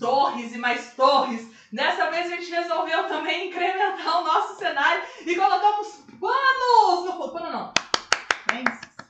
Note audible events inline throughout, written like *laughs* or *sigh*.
torres e mais torres. Dessa vez a gente resolveu também incrementar o nosso cenário e colocamos panos no pano não.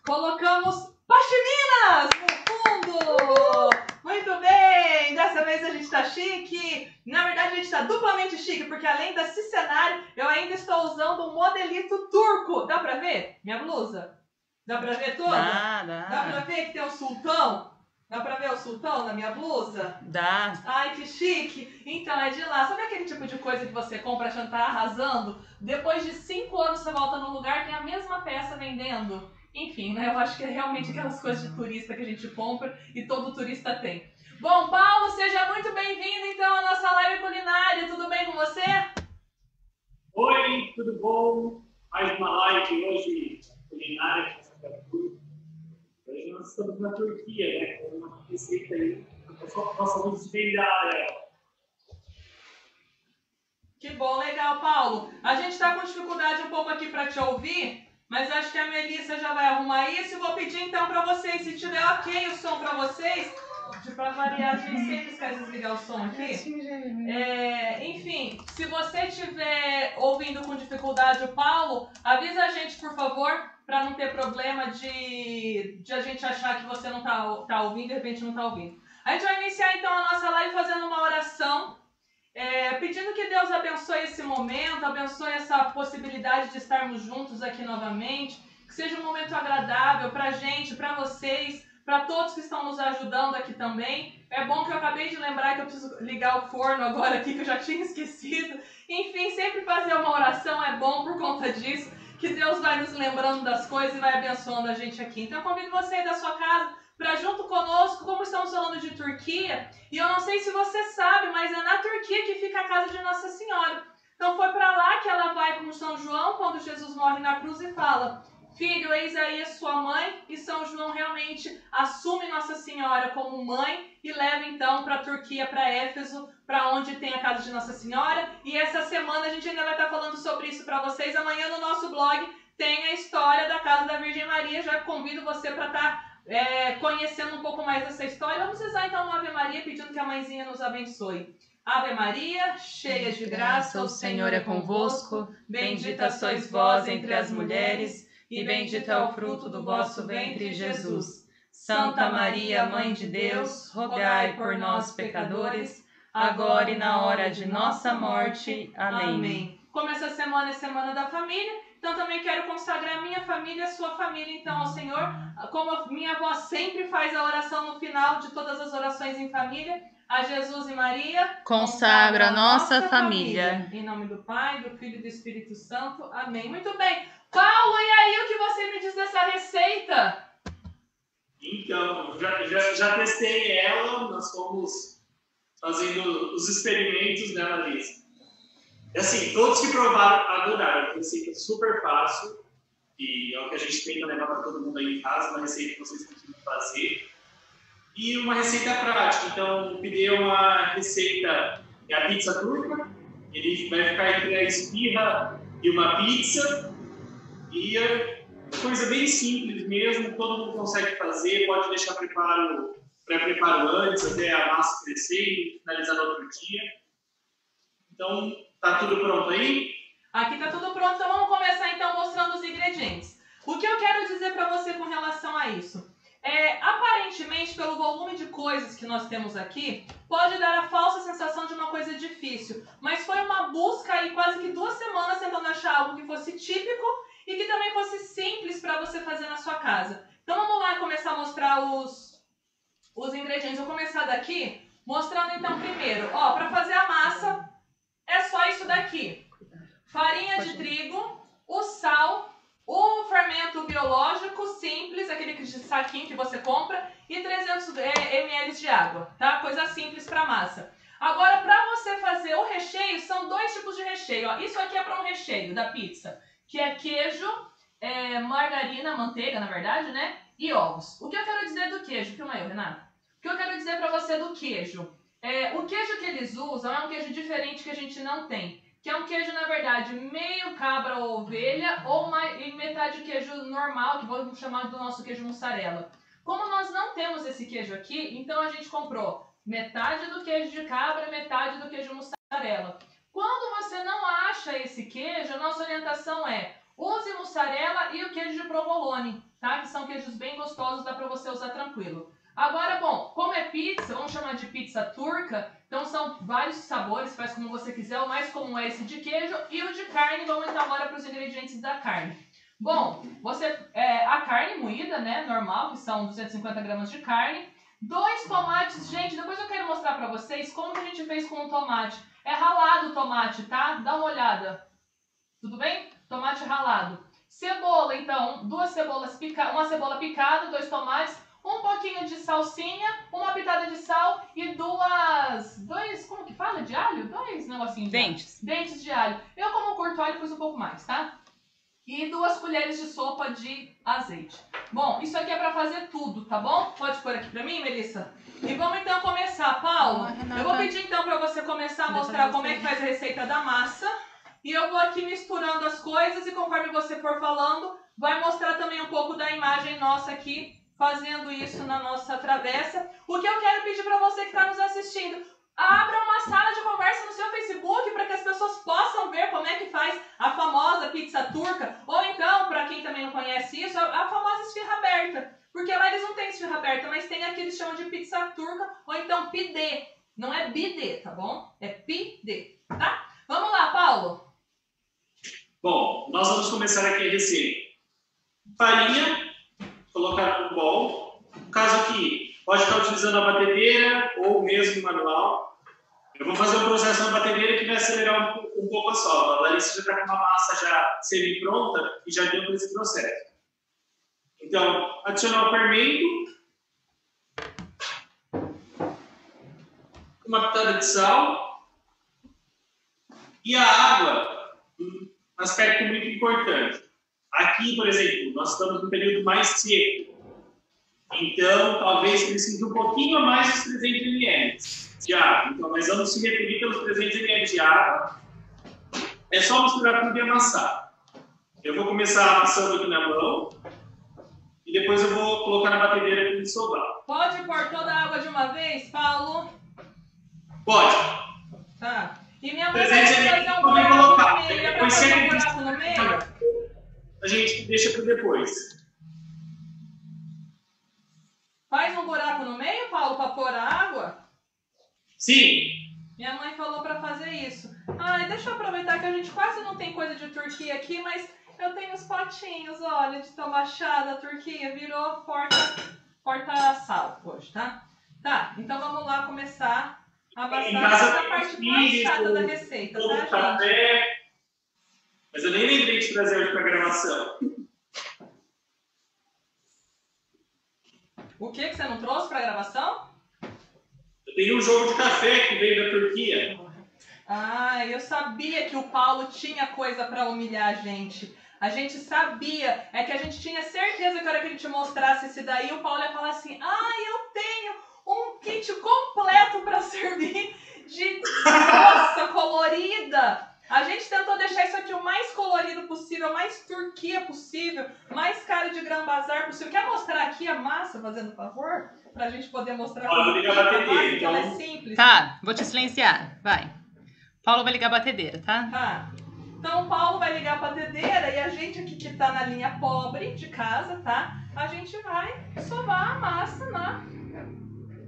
Colocamos pashminas no fundo. Muito bem. Dessa vez a gente tá chique. Na verdade a gente tá duplamente chique porque além desse cenário eu ainda estou usando um modelito turco. Dá pra ver minha blusa? Dá pra ver toda? Dá, dá. Dá pra ver que tem o sultão? Dá pra ver o sultão na minha blusa? Dá. Ai, que chique! Então, é de lá. Sabe aquele tipo de coisa que você compra achando que tá arrasando? Depois de cinco anos você volta no lugar tem a mesma peça vendendo. Enfim, né? Eu acho que é realmente aquelas coisas de turista que a gente compra e todo turista tem. Bom, Paulo, seja muito bem-vindo então à nossa live culinária. Tudo bem com você? Oi, tudo bom? Mais uma live hoje culinária Nós estamos na Turquia, né? Com uma receita aí. Nós vamos desvendar ela. Que bom, legal, Paulo. A gente está com dificuldade um pouco aqui para te ouvir, mas acho que a Melissa já vai arrumar isso. Vou pedir então para vocês, se tiver ok o som para vocês, para variar, a gente sempre esquece de desligar o som aqui. É, enfim, se você estiver ouvindo com dificuldade o Paulo, avisa a gente, por favor, para não ter problema de, de a gente achar que você não está tá ouvindo e de repente não está ouvindo. A gente vai iniciar então a nossa live fazendo uma oração, é, pedindo que Deus abençoe esse momento, abençoe essa possibilidade de estarmos juntos aqui novamente, que seja um momento agradável para a gente, para vocês, para todos que estão nos ajudando aqui também. É bom que eu acabei de lembrar que eu preciso ligar o forno agora aqui, que eu já tinha *laughs* esquecido. Enfim, sempre fazer uma oração é bom por conta disso, que Deus vai nos lembrando das coisas e vai abençoando a gente aqui. Então, eu convido você aí da sua casa para junto conosco, como estamos falando de Turquia, e eu não sei se você sabe, mas é na Turquia que fica a casa de Nossa Senhora. Então foi para lá que ela vai com São João, quando Jesus morre na cruz e fala: Filho, eis aí a sua mãe, e São João realmente assume Nossa Senhora como mãe e leva então para a Turquia, para Éfeso, para onde tem a casa de Nossa Senhora. E essa semana a gente ainda vai estar falando sobre isso para vocês. Amanhã no nosso blog tem a história da casa da Virgem Maria. Já convido você para estar tá, é, conhecendo um pouco mais dessa história. Vamos rezar então uma Ave Maria pedindo que a mãezinha nos abençoe. Ave Maria, cheia de graça, o Senhor é convosco. Bendita sois vós entre as mulheres e bendito é o fruto do vosso ventre, Jesus. Santa Maria, Mãe de Deus, rogai por nós, pecadores, agora e na hora de nossa morte. Amém. Amém. Como essa semana é Semana da Família, então também quero consagrar minha família, a sua família, então, ao Senhor. Como minha avó sempre faz a oração no final de todas as orações em família, a Jesus e Maria. Consagra a nossa, família. família. Em nome do Pai, do Filho e do Espírito Santo. Amém. Muito bem. Paulo, e aí o que você me diz dessa receita? Então, já, já, já testei ela, nós fomos fazendo os experimentos dela Liz. Assim, todos que provaram adoraram, uma receita super fácil, e é o que a gente tenta levar para todo mundo aí em casa, uma receita que vocês conseguem fazer. E uma receita prática, então pedi uma receita, é a pizza turca, ele vai ficar entre a esfirra e uma pizza, é coisa bem simples mesmo, todo mundo consegue fazer, pode deixar preparo, pré-preparo antes, até a massa crescer e finalizar no outro dia. Então, tá tudo pronto aí? Aqui tá tudo pronto, então vamos começar então mostrando os ingredientes. O que eu quero dizer para você com relação a isso? É, aparentemente, pelo volume de coisas que nós temos aqui, pode dar a falsa sensação de uma coisa difícil. Mas foi uma busca aí quase que duas semanas tentando achar algo que fosse típico e que também fosse simples para você fazer na sua casa. Então vamos lá começar a mostrar os, os ingredientes. Vou começar daqui mostrando então primeiro, ó, para fazer a massa é só isso daqui. Farinha de trigo, o sal, o fermento biológico simples, aquele saquinho que você compra, e 300 é, ml de água, tá? Coisa simples para massa. Agora, para você fazer o recheio, são dois tipos de recheio. Ó. Isso aqui é para um recheio da pizza que é queijo, é, margarina, manteiga, na verdade, né? E ovos. O que eu quero dizer do queijo? Filma aí, Renato. O que eu quero dizer para você do queijo? É, o queijo que eles usam é um queijo diferente que a gente não tem. Que é um queijo, na verdade, meio cabra ou ovelha, ou uma, e metade queijo normal, que vamos chamar do nosso queijo mussarela. Como nós não temos esse queijo aqui, então a gente comprou Metade do queijo de cabra, metade do queijo mussarela. Quando você não acha esse queijo, a nossa orientação é use mussarela e o queijo de provolone, tá? Que são queijos bem gostosos, dá para você usar tranquilo. Agora, bom, como é pizza, vamos chamar de pizza turca, então são vários sabores, faz como você quiser. O mais comum é esse de queijo e o de carne. Vamos então agora para os ingredientes da carne. Bom, você é, a carne moída, né, normal, que são 250 gramas de carne. Dois tomates, gente, depois eu quero mostrar para vocês como que a gente fez com o tomate. É ralado o tomate, tá? Dá uma olhada. Tudo bem? Tomate ralado. Cebola, então, duas cebolas picadas, uma cebola picada, dois tomates, um pouquinho de salsinha, uma pitada de sal e duas. Dois. Como que fala? De alho? Dois negocinhos. De Dentes. alho. Dentes de alho. Eu, como curto alho, pus um pouco mais, tá? E duas colheres de sopa de azeite. Bom, isso aqui é pra fazer tudo, tá bom? Pode pôr aqui pra mim, Melissa? E vamos então começar, Paulo. Eu vou pedir então pra você começar a mostrar como é que faz a receita da massa. E eu vou aqui misturando as coisas e conforme você for falando, vai mostrar também um pouco da imagem nossa aqui fazendo isso na nossa travessa. O que eu quero pedir para você que está nos assistindo, abra uma sala de conversa no seu Facebook para que as pessoas possam ver como é que faz a famosa pizza turca, ou então, para quem também não conhece isso, a famosa esfirra aberta. Porque lá eles não têm esfirra aberta, mas tem aqui eles chamam de pizza turca, ou então pidê. Não é bidê, tá bom? É pidê, tá? Vamos lá, Paulo. Bom, nós vamos começar aqui a receita. Farinha, colocar no bol. Caso aqui, pode estar utilizando a batedeira ou mesmo manual. Eu vou fazer um processo na batedeira que vai acelerar um, um pouco a sova. A Larissa já está com uma massa já semi-pronta e já deu para esse processo. Então, adicionar o fermento, uma pitada de sal e a água, um aspecto muito importante. Aqui, por exemplo, nós estamos no período mais seco. Então, talvez precise um pouquinho a mais dos 300 ml de água. Então, nós vamos se referir pelos 300 ml de água. É só misturar tudo e amassar. Eu vou começar amassando aqui na mão. E depois eu vou colocar na batedeira para dissolver. Pode pôr toda a água de uma vez, Paulo? Pode. Tá. E minha mãe vai fazer um buraco colocar. no meio. Depois fazer um sempre- buraco no meio? A gente deixa para depois. Paulo, pra pôr a água? Sim. Minha mãe falou pra fazer isso. Ai, deixa eu aproveitar que a gente quase não tem coisa de Turquia aqui, mas eu tenho os potinhos, olha, de tomar chá da Turquia. Virou porta, porta sal hoje, tá? Tá, então vamos lá começar a casa essa parte mais chata da receita, Todo tá, gente? café. Mas eu nem lembrei de trazer hoje para gravação. O que que você não trouxe pra gravação? Eu tenho um jogo de café que veio da Turquia. Ah, eu sabia que o Paulo tinha coisa pra humilhar a gente. A gente sabia. É que a gente tinha certeza que a hora que ele te mostrasse esse daí, o Paulo ia falar assim: Ah, eu tenho um kit completo pra *laughs* servir de moça colorida. A gente tentou deixar isso aqui o mais colorido possível, mais turquia possível, mais cara de Gran Bazar possível. Quer mostrar aqui a massa, fazendo favor? Pra gente poder mostrar eu vou ligar a batedeira, massa, que ela é então. simples. Tá, vou te silenciar. Vai. Paulo vai ligar a batedeira, tá? Tá. Então o Paulo vai ligar a batedeira e a gente aqui que tá na linha pobre de casa, tá? A gente vai sovar a massa na,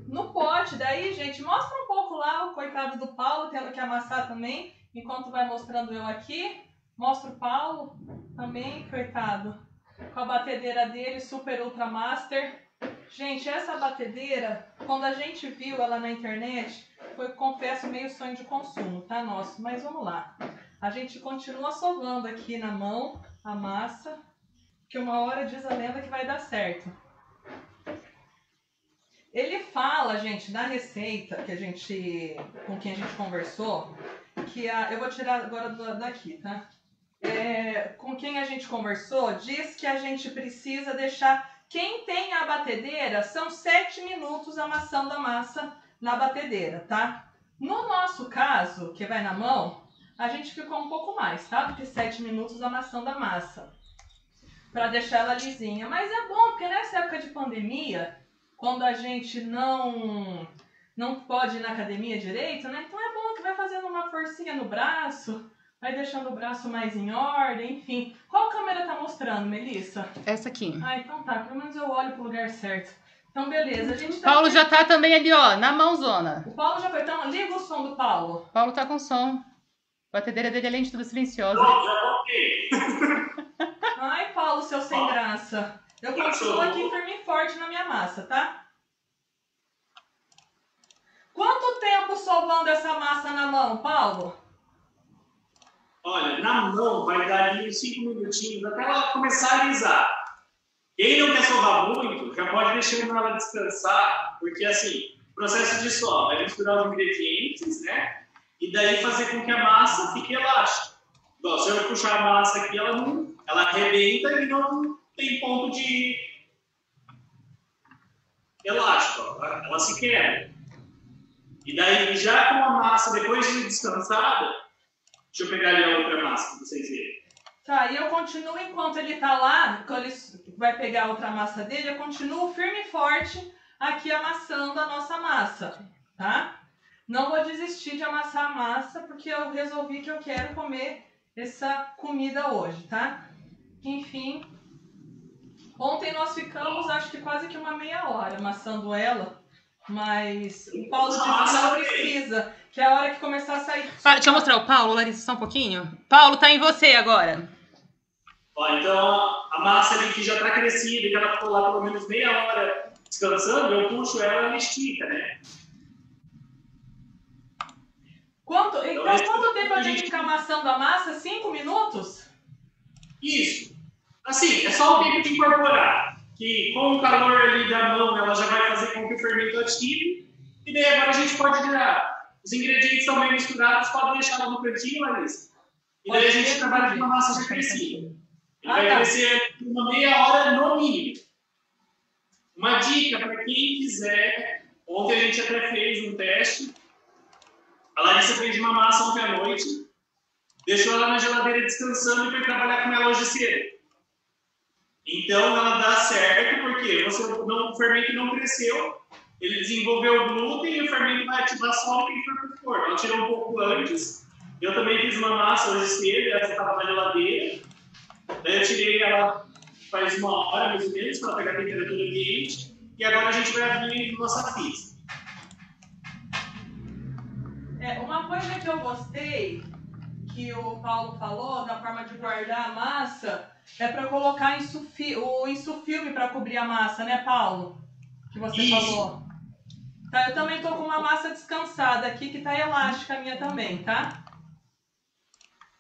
no pote. Daí, gente, mostra um pouco lá o coitado do Paulo tendo que amassar também. Enquanto vai mostrando eu aqui. Mostra o Paulo também, coitado. Com a batedeira dele, Super Ultra Master. Gente, essa batedeira, quando a gente viu ela na internet, foi, confesso, meio sonho de consumo, tá? Nosso. Mas vamos lá. A gente continua sovando aqui na mão a massa, que uma hora diz a lenda que vai dar certo. Ele fala, gente, na receita que a gente, com quem a gente conversou, que a, eu vou tirar agora daqui, tá? É, com quem a gente conversou, diz que a gente precisa deixar. Quem tem a batedeira são sete minutos amassando a massa na batedeira, tá? No nosso caso, que vai na mão, a gente ficou um pouco mais, tá? Do que 7 minutos amassando a massa. Pra deixar ela lisinha. Mas é bom, porque nessa época de pandemia, quando a gente não não pode ir na academia direito, né? Então é bom que vai fazendo uma forcinha no braço, vai deixando o braço mais em ordem, enfim. Qual câmera tá mostrando, Melissa? Essa aqui. Ah, então tá, pelo menos eu olho pro lugar certo. Então, beleza, a gente tá. Paulo já tá também ali, ó, na mãozona. O Paulo já foi. Então, liga o som do Paulo. Paulo tá com som. A batedeira dele, além de tudo, silenciosa. Já voltei. Ai, Paulo, seu sem graça. Eu Tá continuo aqui firme e forte na minha massa, tá? Quanto tempo sovando essa massa na mão, Paulo? Olha, na mão vai dar ali uns 5 minutinhos até ela começar a alisar. Quem não quer sovar muito, já pode deixar ela descansar, porque assim, o processo de sova é misturar os ingredientes, né? E daí fazer com que a massa fique elástica. Igual, se eu puxar a massa aqui, ela não, ela arrebenta e não tem ponto de elástico, ó, ela se quebra. E daí, já com a massa, depois de descansada, deixa eu pegar ali a outra massa para vocês verem. Tá, e eu continuo enquanto ele tá lá, quando ele vai pegar a outra massa dele, eu continuo firme e forte aqui amassando a nossa massa, tá? Não vou desistir de amassar a massa, porque eu resolvi que eu quero comer essa comida hoje, tá? Enfim, ontem nós ficamos, acho que quase que uma meia hora amassando ela, mas o Paulo disse que não precisa, que é a hora que começar a sair. Ah, deixa eu mostrar o Paulo, Larissa, só um pouquinho. Paulo, tá em você agora. Ó, então, a massa ali que já está crescida, que ela ficou lá pelo menos meia hora descansando, eu puxo ela e ela estica, né? Quanto, então, Então, quanto tempo eu tenho que ficar amassando a massa? Cinco minutos? Isso. Assim, é só o tempo de incorporar. Que com o calor ali da mão, ela já vai fazer com que o fermento ative. E daí agora a gente pode virar. Os ingredientes estão bem misturados, pode deixar lá no cantinho, Larissa. E daí a gente trabalha com uma massa já crescida. Ele Ah, vai tá. crescer por uma meia hora no mínimo. Uma dica para quem quiser, ontem a gente até fez um teste. A Larissa fez uma massa ontem à noite, deixou ela na geladeira descansando e foi trabalhar com ela hoje cedo. Então ela dá certo porque você não, o fermento não cresceu, ele desenvolveu glúten e o fermento vai ativar só o que for pro forno. Ela um pouco antes. Eu também fiz uma massa hoje cedo, ela estava na geladeira. Daí eu tirei ela faz uma hora mais ou menos para pegar a temperatura ambiente. E agora a gente vai abrir nossa pizza. É, uma coisa que eu gostei que o Paulo falou da forma de guardar a massa é para colocar insufi o insufilme para cobrir a massa, né, Paulo? Que você Isso. falou. Tá, eu também tô com uma massa descansada aqui que tá elástica a minha também, tá?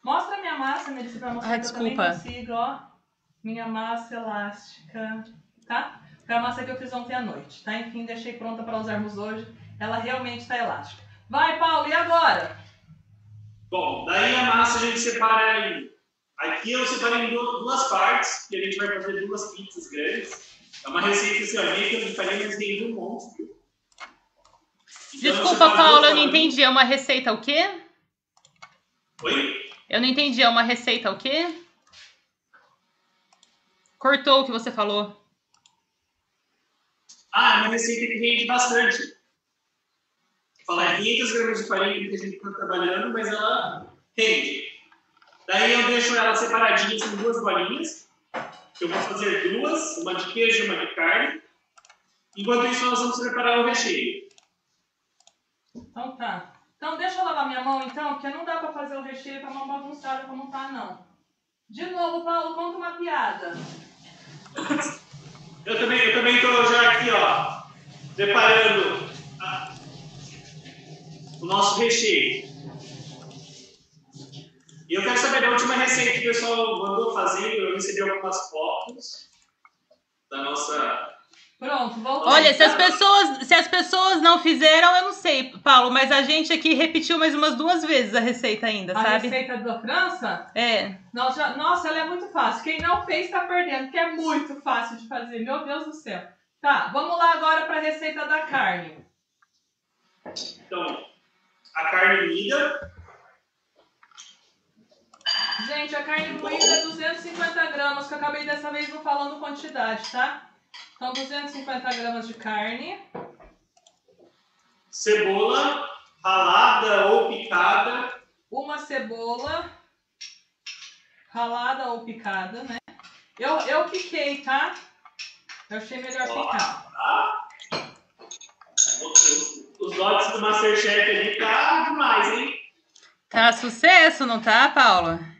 Mostra a minha massa, Melissa, pra mostrar Ah, que eu também consigo, ó. Minha massa elástica, tá? Foi a massa que eu fiz ontem à noite, tá? Enfim, deixei pronta para usarmos hoje. Ela realmente tá elástica. Vai, Paulo, e agora? Bom, daí a massa a gente separa em. Aqui eu separei em du- duas partes, que a gente vai fazer duas pizzas grandes. É uma receita assim, ó, meio que de farinha, mas tem um monte. viu? Então, Desculpa, Paulo, eu não entendi. É uma receita o quê? Oi? Eu não entendi. É uma receita o quê? Cortou o que você falou. Ah, é uma receita que rende bastante. Falar 500 gramas de farinha que a gente está trabalhando, mas ela rende. Daí eu deixo ela separadinha em duas bolinhas. Eu vou fazer duas, uma de queijo e uma de carne. Enquanto isso, nós vamos preparar o recheio. Então tá. Então deixa eu lavar minha mão então, porque não dá pra fazer o recheio com a mão bagunçada como tá, não. De novo, Paulo, conta uma piada. Eu também eu também estou já aqui, ó, preparando a- o nosso recheio. E eu quero saber da última receita que o pessoal mandou fazer. Eu recebi algumas fotos da nossa. Pronto, voltou. Olha, se as pessoas, se as pessoas não fizeram, eu não sei, Paulo, mas a gente aqui repetiu mais umas duas vezes a receita ainda, A sabe? receita da França, É. já- nossa, ela é muito fácil. Quem não fez tá perdendo, porque é muito fácil de fazer. Meu Deus do céu. Tá, vamos lá agora pra receita da carne. Então, a carne moída. Gente, a carne moída é 250 gramas, que eu acabei dessa vez não falando quantidade, tá? Então, 250 gramas de carne. cebola ralada ou picada, Uma cebola ralada ou picada, né? Eu, eu piquei, tá? Eu achei melhor picar. tá? Os, os lotes do Masterchef ali tá demais, hein? Tá sucesso, não tá, Paula?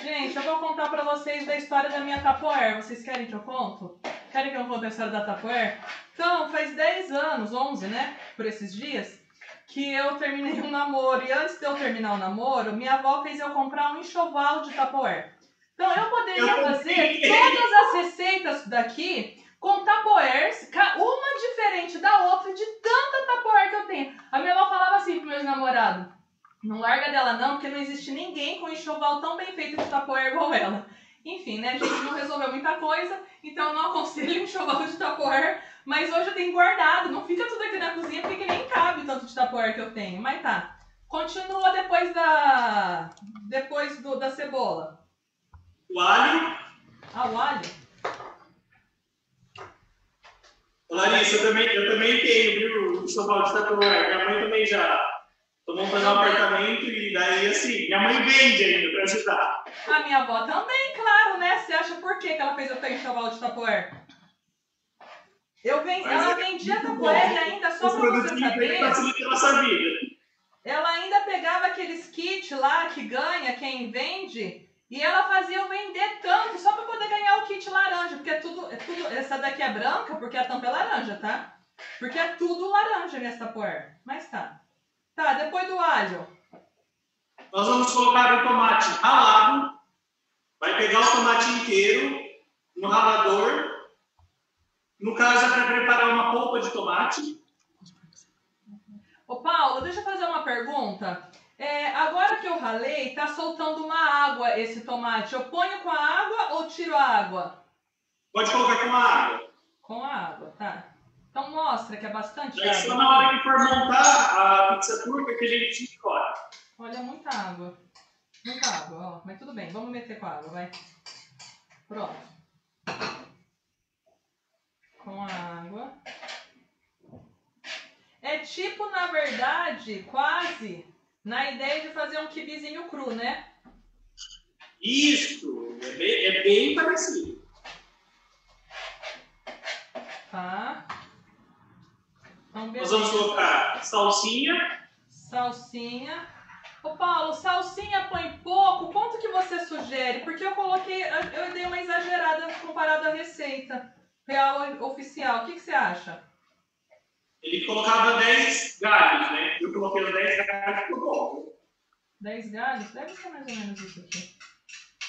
Gente, eu vou contar pra vocês da história da minha Tapoer. Vocês querem que eu conto? Querem que eu conte a história da Tapoer? Então, faz 10 anos, 11, né? Por esses dias, que eu terminei um namoro. E antes de eu terminar o namoro, minha avó fez eu comprar um enxoval de Tapoer. Então, eu poderia fazer todas as receitas daqui com Tapoers, uma diferente da outra, de tanta Tapoer que eu tenho. A minha avó falava assim pros meus namorados. Não larga dela não, porque não existe ninguém com enxoval tão bem feito de tapoer igual ela. Enfim, né, a gente não resolveu muita coisa, então eu não aconselho *laughs* enxoval de tapoer, mas hoje eu tenho guardado, não fica tudo aqui na cozinha porque nem cabe tanto de tapoer que eu tenho, mas tá. Continua depois da depois do, da cebola. O alho. Ah, o alho? Larissa, eu também, eu também tenho, viu? O soval de tatuagem. Minha mãe também já. Tô montando um apartamento e daí, assim, minha mãe vende ainda pra ajudar. A minha avó também, claro, né? Você acha por quê que ela fez eu ter enxoval de tapoer? Eu ven... Mas Ela é vendia tapoer ainda, só pra você saber... que nossa vida. Ela ainda pegava aqueles kits lá que ganha quem vende e ela fazia eu vender tanto só pra poder ganhar o kit laranja, porque é tudo, é tudo, essa daqui é branca porque a tampa é laranja, tá? Porque é tudo laranja nessa Tupperware. Mas tá. Tá, depois do alho. Nós vamos colocar o tomate ralado. Vai pegar o tomate inteiro no ralador. No caso, é para preparar uma polpa de tomate. Ô Paulo, deixa eu fazer uma pergunta. É, agora que eu ralei, tá soltando uma água esse tomate. Eu ponho com a água ou tiro a água? Pode colocar com a água. Com a água, tá. Então mostra que é bastante só água. na hora que for montar a pizza turca que a gente escolhe. Olha, muita água. Muita água, ó. Mas tudo bem, vamos meter com a água, vai. Pronto. Com a água. É tipo, na verdade, quase na ideia de fazer um kibizinho cru, né? Isso, é bem, é bem parecido. Tá. Então, Nós vamos colocar salsinha. Salsinha. Ô Paulo, salsinha põe pouco? Quanto que você sugere? Porque eu coloquei, eu dei uma exagerada comparado à receita real oficial. O que, que você acha? Ele colocava 10 galhos, né? Eu coloquei os 10 galhos, ficou bom. 10 galhos? Deve ser mais ou menos isso aqui.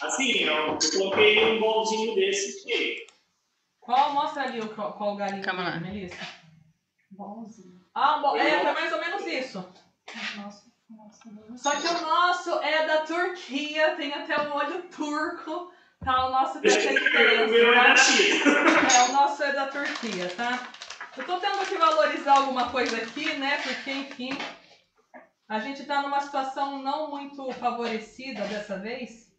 Assim, eu, eu coloquei um bolzinho desse que Qual? Mostra ali o, qual, qual galinho Calma lá. Melissa. Bonzinho. Ah, um bol... é, foi mais ou menos isso. Nossa, nossa, não Só que o nosso é da Turquia, tem até um olho turco. Tá, o nosso tem essa o diferença. é tá? China. É, o nosso é da Turquia, tá? Eu tô tendo que valorizar alguma coisa aqui, né? Porque, enfim, a gente tá numa situação não muito favorecida dessa vez.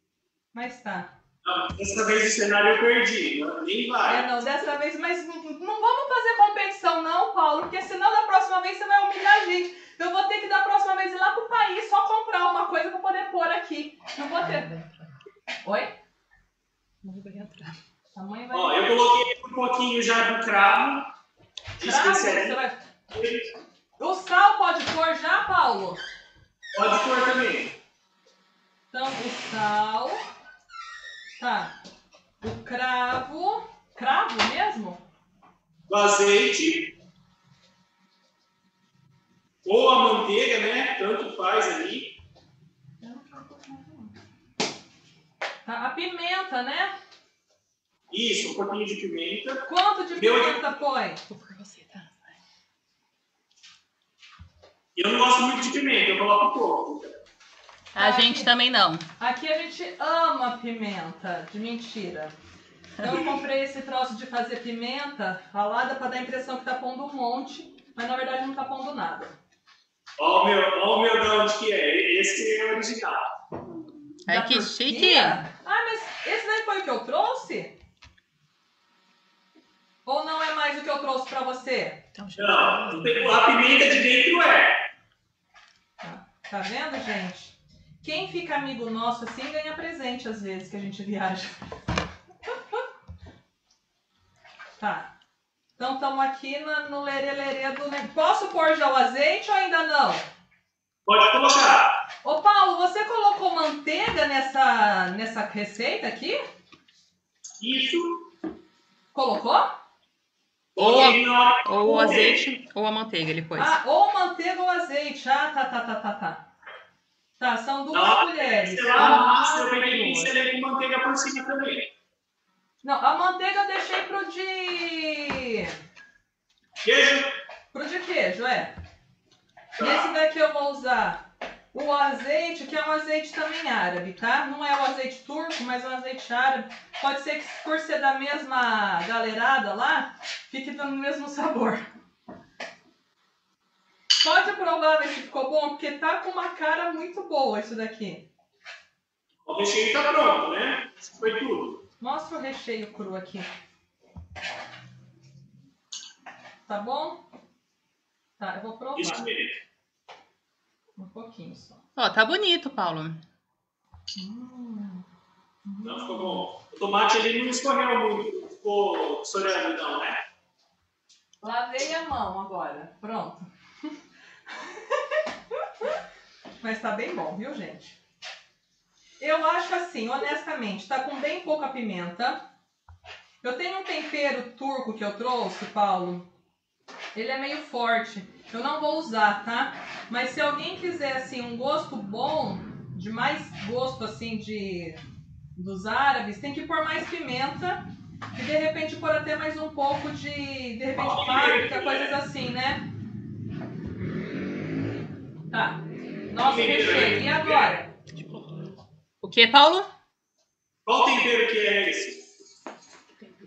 Mas tá. Não, Dessa vez o cenário eu perdi, nem É, vai. não, dessa vez, mas não não vamos fazer competição, não, Paulo, porque senão da próxima vez você vai humilhar a gente. Eu vou ter que da próxima vez ir lá pro país só comprar uma coisa pra poder pôr aqui. Não vou ter. Oi? Não vai entrar. A mãe vai. Ó, eu coloquei um pouquinho já do cravo. Você especiaria. vai- O sal pode pôr já, Paulo? Pode pôr também. Então, o sal. Tá. O cravo. Cravo mesmo? O azeite. Ou a manteiga, né? Tanto faz ali. Tá. A pimenta, né? Isso, um pouquinho de pimenta. Quanto de Meu- pimenta põe? Eu não gosto muito de pimenta, eu coloco pouco. A gente também não. Aqui a gente ama pimenta. De mentira. Então eu comprei esse troço de fazer pimenta ralada pra dar a impressão que tá pondo um monte, mas na verdade não tá pondo nada. Ó o meu, ó o meu de onde que é. Esse é o original. Ai, Da que Turquia? chique. Ah, mas esse daí foi o que eu trouxe? Ou não é mais o que eu trouxe pra você? Então, Não, a pimenta de dentro é. Tá vendo, gente? Quem fica amigo nosso assim ganha presente às vezes que a gente viaja. *laughs* Tá. Então estamos aqui na- no lerê-lerê do... Posso pôr já o azeite ou ainda não? Pode colocar. Ô Paulo, você colocou manteiga nessa, nessa receita aqui? Isso. Colocou? Ou, na- ou o azeite ou a manteiga ele pôs. Ah, ou manteiga ou azeite. Ah, tá, tá, tá, tá, tá. Tá, são duas Não, colheres. Sei lá, Ah, massa, eu peguei pincelei com manteiga por cima também. Não, a manteiga eu deixei pro de... Queijo. Pro de queijo, é. Tá. E esse daqui eu vou usar o azeite, que é um azeite também árabe, tá? Não é o azeite turco, mas é um azeite árabe. Pode ser que por ser da mesma galerada lá, fique dando o mesmo sabor. Pode provar ver se ficou bom, porque tá com uma cara muito boa isso daqui. O recheio tá pronto, né? Foi tudo. Mostra o recheio cru aqui. Tá bom? Tá, eu vou provar. Isso mesmo. Um pouquinho só. Ó, tá bonito, Paulo. Hum. Não ficou bom. O tomate ele não escorreu muito, ficou sorando não, né? Lavei a mão agora. Pronto. Mas tá bem bom, viu, gente? Eu acho assim, honestamente, tá com bem pouca pimenta. Eu tenho um tempero turco que eu trouxe, Paulo. Ele é meio forte. Eu não vou usar, tá? Mas se alguém quiser, assim, um gosto bom, de mais gosto, assim, de dos árabes, tem que pôr mais pimenta. E de repente pôr até mais um pouco de, de repente, páprica, coisas assim, né? Tá. Nosso recheio. E agora? O que, Paulo? Qual tempero que é esse?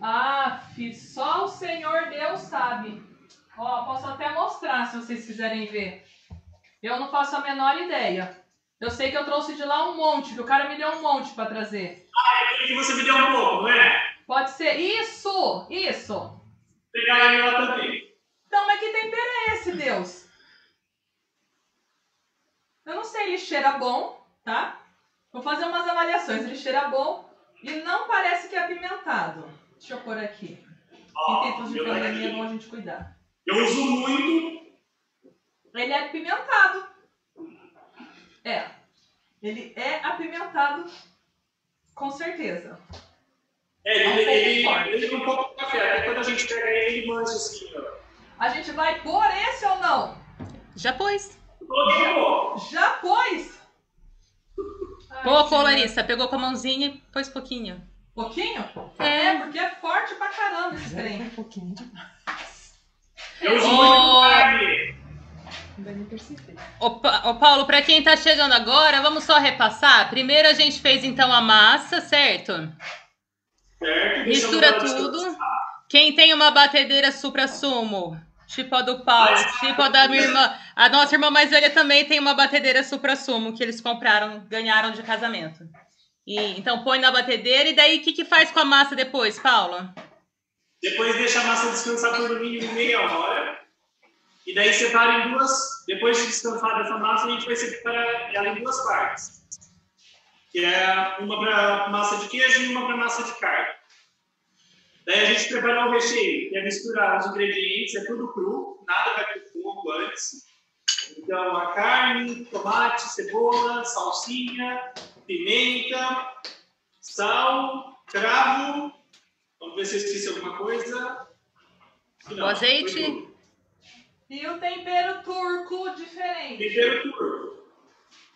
Ah, fi, só o Senhor Deus sabe. Ó, posso até mostrar se vocês quiserem ver. Eu não faço a menor ideia. Eu sei que eu trouxe de lá um monte, que o cara me deu um monte pra trazer. Aquele que você me deu um pouco, não é? Pode ser isso, isso. Pegar ele lá também. Então, mas que tempero é esse, Deus? Eu não sei, ele cheira bom, tá? Vou fazer umas avaliações. Ele cheira bom e não parece que é apimentado. Deixa eu pôr aqui. Em Ó, tempos de pandemia é bom a gente cuidar. Eu uso muito. Ele é apimentado. É. Ele é apimentado. Com certeza. É, É um ele, pouco ele, forte. ele um pouco de café. Até quando a gente pega ele, ele mancha assim, ó. A gente vai pôr esse ou não? Já pôs. Já pôs? Senhor. Larissa. Pegou com a mãozinha e pôs pouquinho. Pouquinho? É. É, porque é forte pra caramba esse trem. um pouquinho demais. Eu uso Ô. Ô, Pa- ô, Paulo, pra quem tá chegando agora, vamos só repassar. Primeiro a gente fez então a massa, certo? Certo? Mistura tudo. Quem tem uma batedeira supra-sumo, tipo a do Paulo, tipo a da minha irmã. A nossa irmã mais velha também tem uma batedeira supra-sumo que eles compraram, ganharam de casamento. E, então põe na batedeira e daí o que, que faz com a massa depois, Paulo? Depois deixa a massa descansar por no mínimo meia hora. E daí separa em duas. Depois de descansar dessa massa, a gente vai separar ela em duas partes. Que é uma para massa de queijo e uma para massa de carne. Daí a gente prepara o recheio, que é misturar os ingredientes, é tudo cru, nada vai pro fogo antes. Então a carne, tomate, cebola, salsinha, pimenta, sal, cravo. Vamos ver se eu esqueci alguma coisa. Não, O azeite? E o tempero turco diferente. Tempero turco.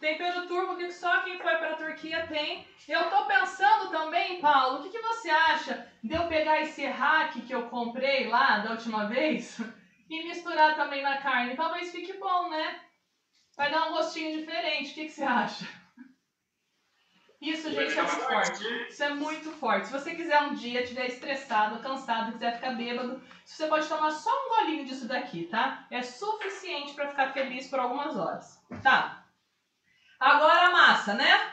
Tempero turco que só quem foi pra Turquia tem. Eu tô pensando também, Paulo, o que, que você acha de eu pegar esse hack que eu comprei lá da última vez *laughs* e misturar também na carne? Talvez fique bom, né? Vai dar um gostinho diferente. O que, que você acha? Isso, gente, é muito forte. Isso é muito forte. Se você quiser um dia, estiver estressado, cansado, quiser ficar bêbado, você pode tomar só um golinho disso daqui, tá? É suficiente pra ficar feliz por algumas horas. Tá? Agora a massa, né?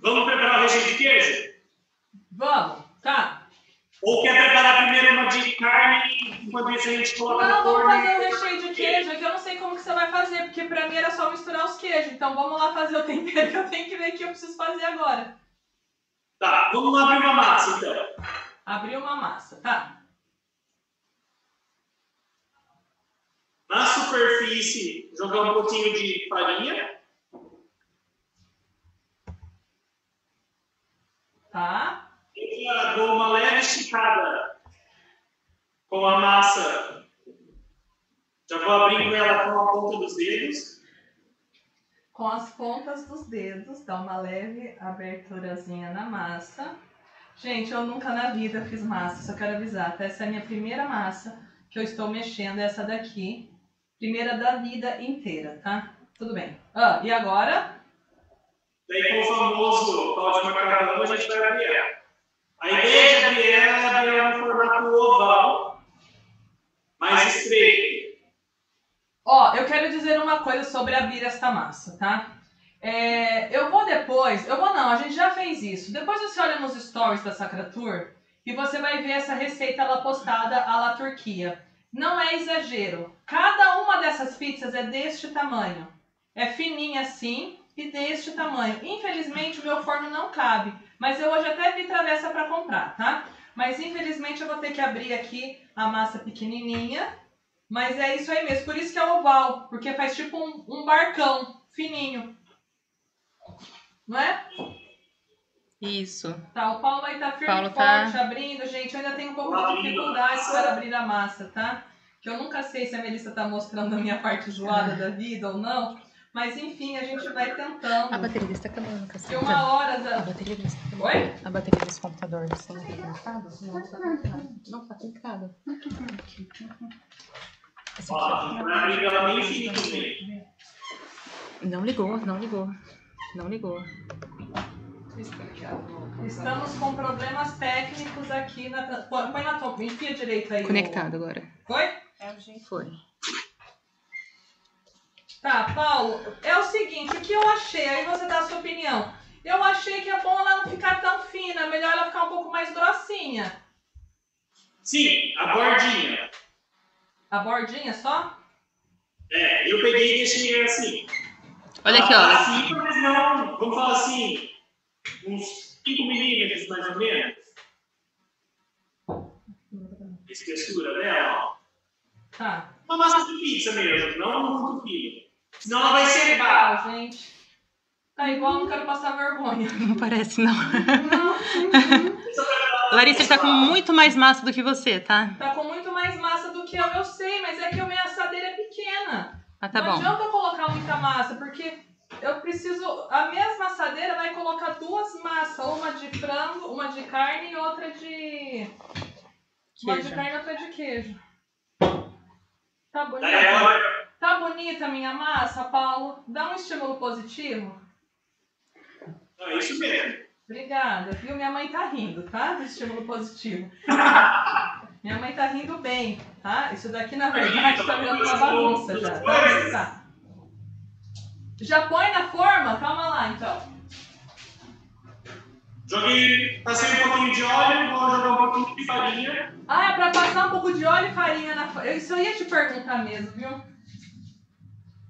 Vamos preparar o recheio de queijo? Vamos, tá? Ou quer preparar primeiro uma de carne, enquanto isso a gente coloca Não, vamos forno? fazer o recheio de queijo, é que eu não sei como que você vai fazer, porque pra mim era só misturar os queijos. Então vamos lá fazer o tempero que *laughs* eu tenho que ver que eu preciso fazer agora. Tá, vamos lá abrir uma massa então. Abrir uma massa, tá? Na superfície, jogar um pouquinho de farinha. Tá? Eu dou uma leve esticada com a massa. Já vou abrindo ela com a ponta dos dedos. Com as pontas dos dedos, dá uma leve aberturazinha na massa. Gente, eu nunca na vida fiz massa, só quero avisar, tá? Essa é a minha primeira massa que eu estou mexendo, é essa daqui. Primeira da vida inteira, tá? Tudo bem. Ah, e agora? Daí com o famoso pau de macarrão a gente vai abrir. A ideia de abrir ela é abrir no formato oval, mais estreito. Ó, eu quero dizer uma coisa sobre abrir esta massa, tá? É, eu vou depois, eu vou não, a gente já fez isso. Depois você olha nos stories da Sacratur e você vai ver essa receita lá postada à la Turquia. Não é exagero. Cada uma dessas pizzas é deste tamanho. É fininha assim e deste tamanho. Infelizmente o meu forno não cabe, mas eu hoje até vi travessa para comprar, tá? Mas infelizmente eu vou ter que abrir aqui a massa pequenininha. Mas é isso aí mesmo, por isso que é oval, porque faz tipo um, um barcão fininho. Não é? Isso. Tá, o Paulo aí tá firme Paulo e tá- forte abrindo, gente. Eu ainda tenho um pouco de dificuldade para abrir a massa, tá? Que eu nunca sei se a Melissa tá mostrando a minha parte zoada da vida ou não. Mas enfim, a gente vai tentando. A bateria está acabando, Porque caceta. uma hora. A Da... bateria está acabando. Oi? A bateria desse computador. Você não tá conectado? Não, tá conectado. Não, tá a gente bem fininha também. ó. Não ligou, não ligou. Não ligou. Estamos com problemas técnicos aqui na. Põe na top, enfia direito aí. o- Conectado agora. Foi? Foi. Tá, Paulo, é o seguinte, o que eu achei, aí você dá a sua opinião. Eu achei que é bom ela não ficar tão fina, é melhor ela ficar um pouco mais grossinha. Sim, a bordinha. A bordinha só? É, eu peguei e deixei assim. Olha aqui, ó. Assim, mas não, vamos falar assim, uns 5 milímetros mais ou menos. A espessura dela, ó. Tá. Uma massa de pizza mesmo, não muito fina. Senão ela vai secar. Legal, gente. Tá igual, não quero passar vergonha. *laughs* Não parece, não. Não, Larissa, ele tá com muito mais massa do que você, tá? tá com muito mais massa do que eu, eu sei, mas é que a minha assadeira é pequena. Ah, tá não bom. adianta eu colocar muita massa, porque eu preciso. A mesma assadeira vai colocar duas massas, uma de frango, uma de carne e outra de. Uma de Queijo. carne e outra de queijo. Tá bonita? agora, Tá bonita a minha massa, Paulo? Dá um estímulo positivo? é isso mesmo. Obrigada, viu? Minha mãe tá rindo, tá? Do estímulo positivo. *laughs* Minha mãe tá rindo bem, tá? Isso daqui, na verdade, tá virando uma bagunça já. Tá? Tá. Já põe na forma? Calma lá, então. Joguei, passei um pouquinho de óleo, vou jogar um pouquinho de farinha. Ah, é pra passar um pouco de óleo e farinha na forma. Isso eu ia te perguntar mesmo, viu?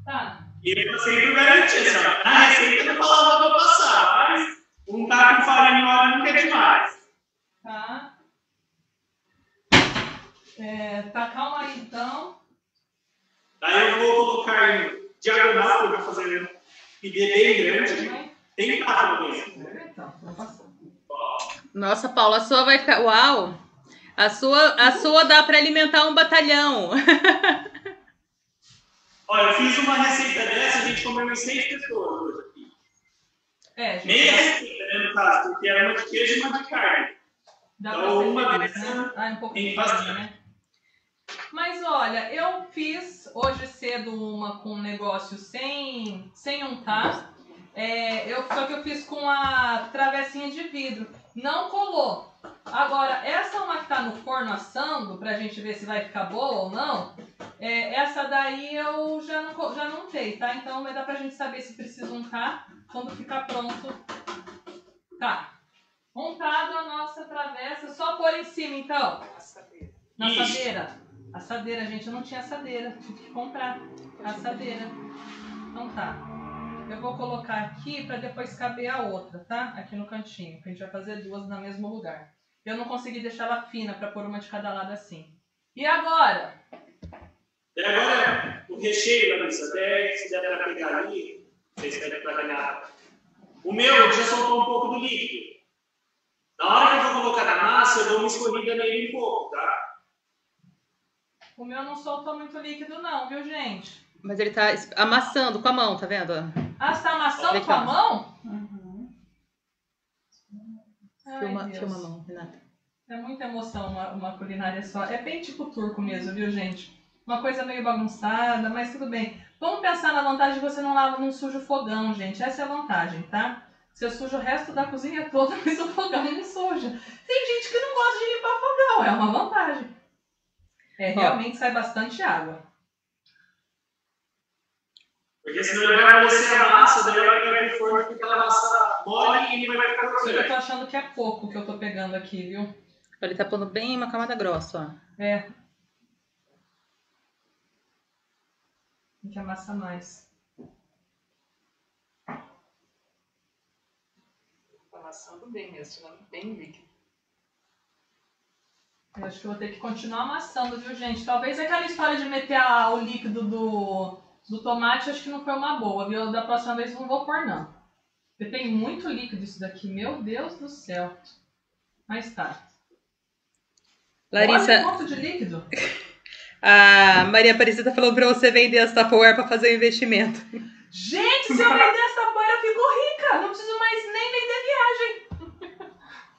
Tá. E eu passei por garantia, assim, ó. Na receita não falava pra passar, mas um taco de farinha óleo nunca é demais. Tá. É, tá calma aí, então. Daí eu vou colocar em diagonal, eu vou fazer um pide bem grande. Tem que estar pelo menos. Então, passar. Nossa, Paula, a sua vai ficar. Uau! A sua, a sua dá pra alimentar um batalhão. *laughs* Olha, eu fiz uma receita dessa, a gente comeu em seis pessoas hoje aqui. É, Meia gente. receita, né, no caso, porque era uma de queijo e uma de carne. Dá Então, uma dessa né? Ah, é um pouco tem bastante. né? Mas olha, eu fiz hoje cedo uma com um negócio sem, sem untar. É, eu, só que eu fiz com a travessinha de vidro. Não colou. Agora, essa uma que tá no forno assando, pra gente ver se vai ficar boa ou não, é, essa daí eu já não, já não untei, tá? Então vai dar pra gente saber se precisa untar quando ficar pronto. Tá. Montado a nossa travessa, só pôr em cima então. Assadeira. Na Isso. assadeira. Assadeira, gente, eu não tinha assadeira. Tive que comprar assadeira. Então tá. Eu vou colocar aqui pra depois caber a outra, tá? Aqui no cantinho. Que a gente vai fazer duas no mesmo lugar. Eu não consegui deixar ela fina pra pôr uma de cada lado assim. E agora? E agora, o recheio, Larissa, até se der para pegar ali, vocês pedem para ganhar. O meu já soltou um pouco do líquido. Na hora que eu vou colocar na massa, eu dou uma escorrida nele um pouco, tá? O meu não soltou muito líquido não, viu, gente? Mas ele tá amassando com a mão, tá vendo? Ah, você tá amassando com a mão? Uhum. Ai, Filma, Deus. filma a mão, Renata. É muita emoção uma, uma culinária só. É bem tipo turco mesmo, viu, gente? Uma coisa meio bagunçada, mas tudo bem. Vamos pensar na vantagem de você não lava, não suja o fogão, gente. Essa é a vantagem, tá? Você suja o resto da cozinha toda, *laughs* mas o fogão não suja. Tem gente que não gosta de limpar fogão, é uma vantagem. É, Ó. realmente sai bastante água. Porque senão ele vai amolecer a massa, daí vai pegar o forno, fica aquela massa mole e ele vai ficar Eu crocante. tô achando que é pouco que eu tô pegando aqui, viu? Ele tá pondo bem uma camada grossa, ó. É. Tem que amassar mais. Tá amassando bem mesmo, tirando bem líquido. Eu acho que eu vou ter que continuar amassando, viu, gente? Talvez aquela história de meter a- o líquido do, do tomate, acho que não foi uma boa, viu? Da próxima vez eu não vou pôr, não. Porque tem muito líquido isso daqui, meu Deus do céu. Mas tá. Olha Larissa, quanto de líquido. *laughs* a Maria Aparecida falou pra você vender as Tupperware pra fazer um investimento. Gente, se eu vender essa poeira, eu fico rica. Não preciso mais nem vender viagem.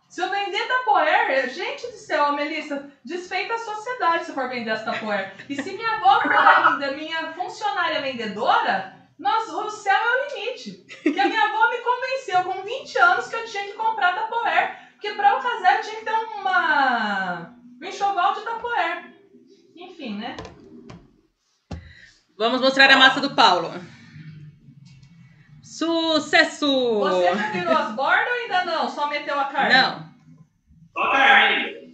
Se eu vender Tapoer, gente do céu, Melissa, desfeita a sociedade se for vender essa Tapoer. E se minha avó for ainda minha funcionária vendedora, nós, o céu é o limite. Porque a minha avó me convenceu com 20 anos que eu tinha que comprar Tapoer. Porque pra eu casar eu tinha que ter uma, um enxoval de Tapoer. Enfim, né? Vamos mostrar a massa do Paulo. Sucesso! Você já virou as bordas ou ainda não? Só meteu a carne? Não. Só carne.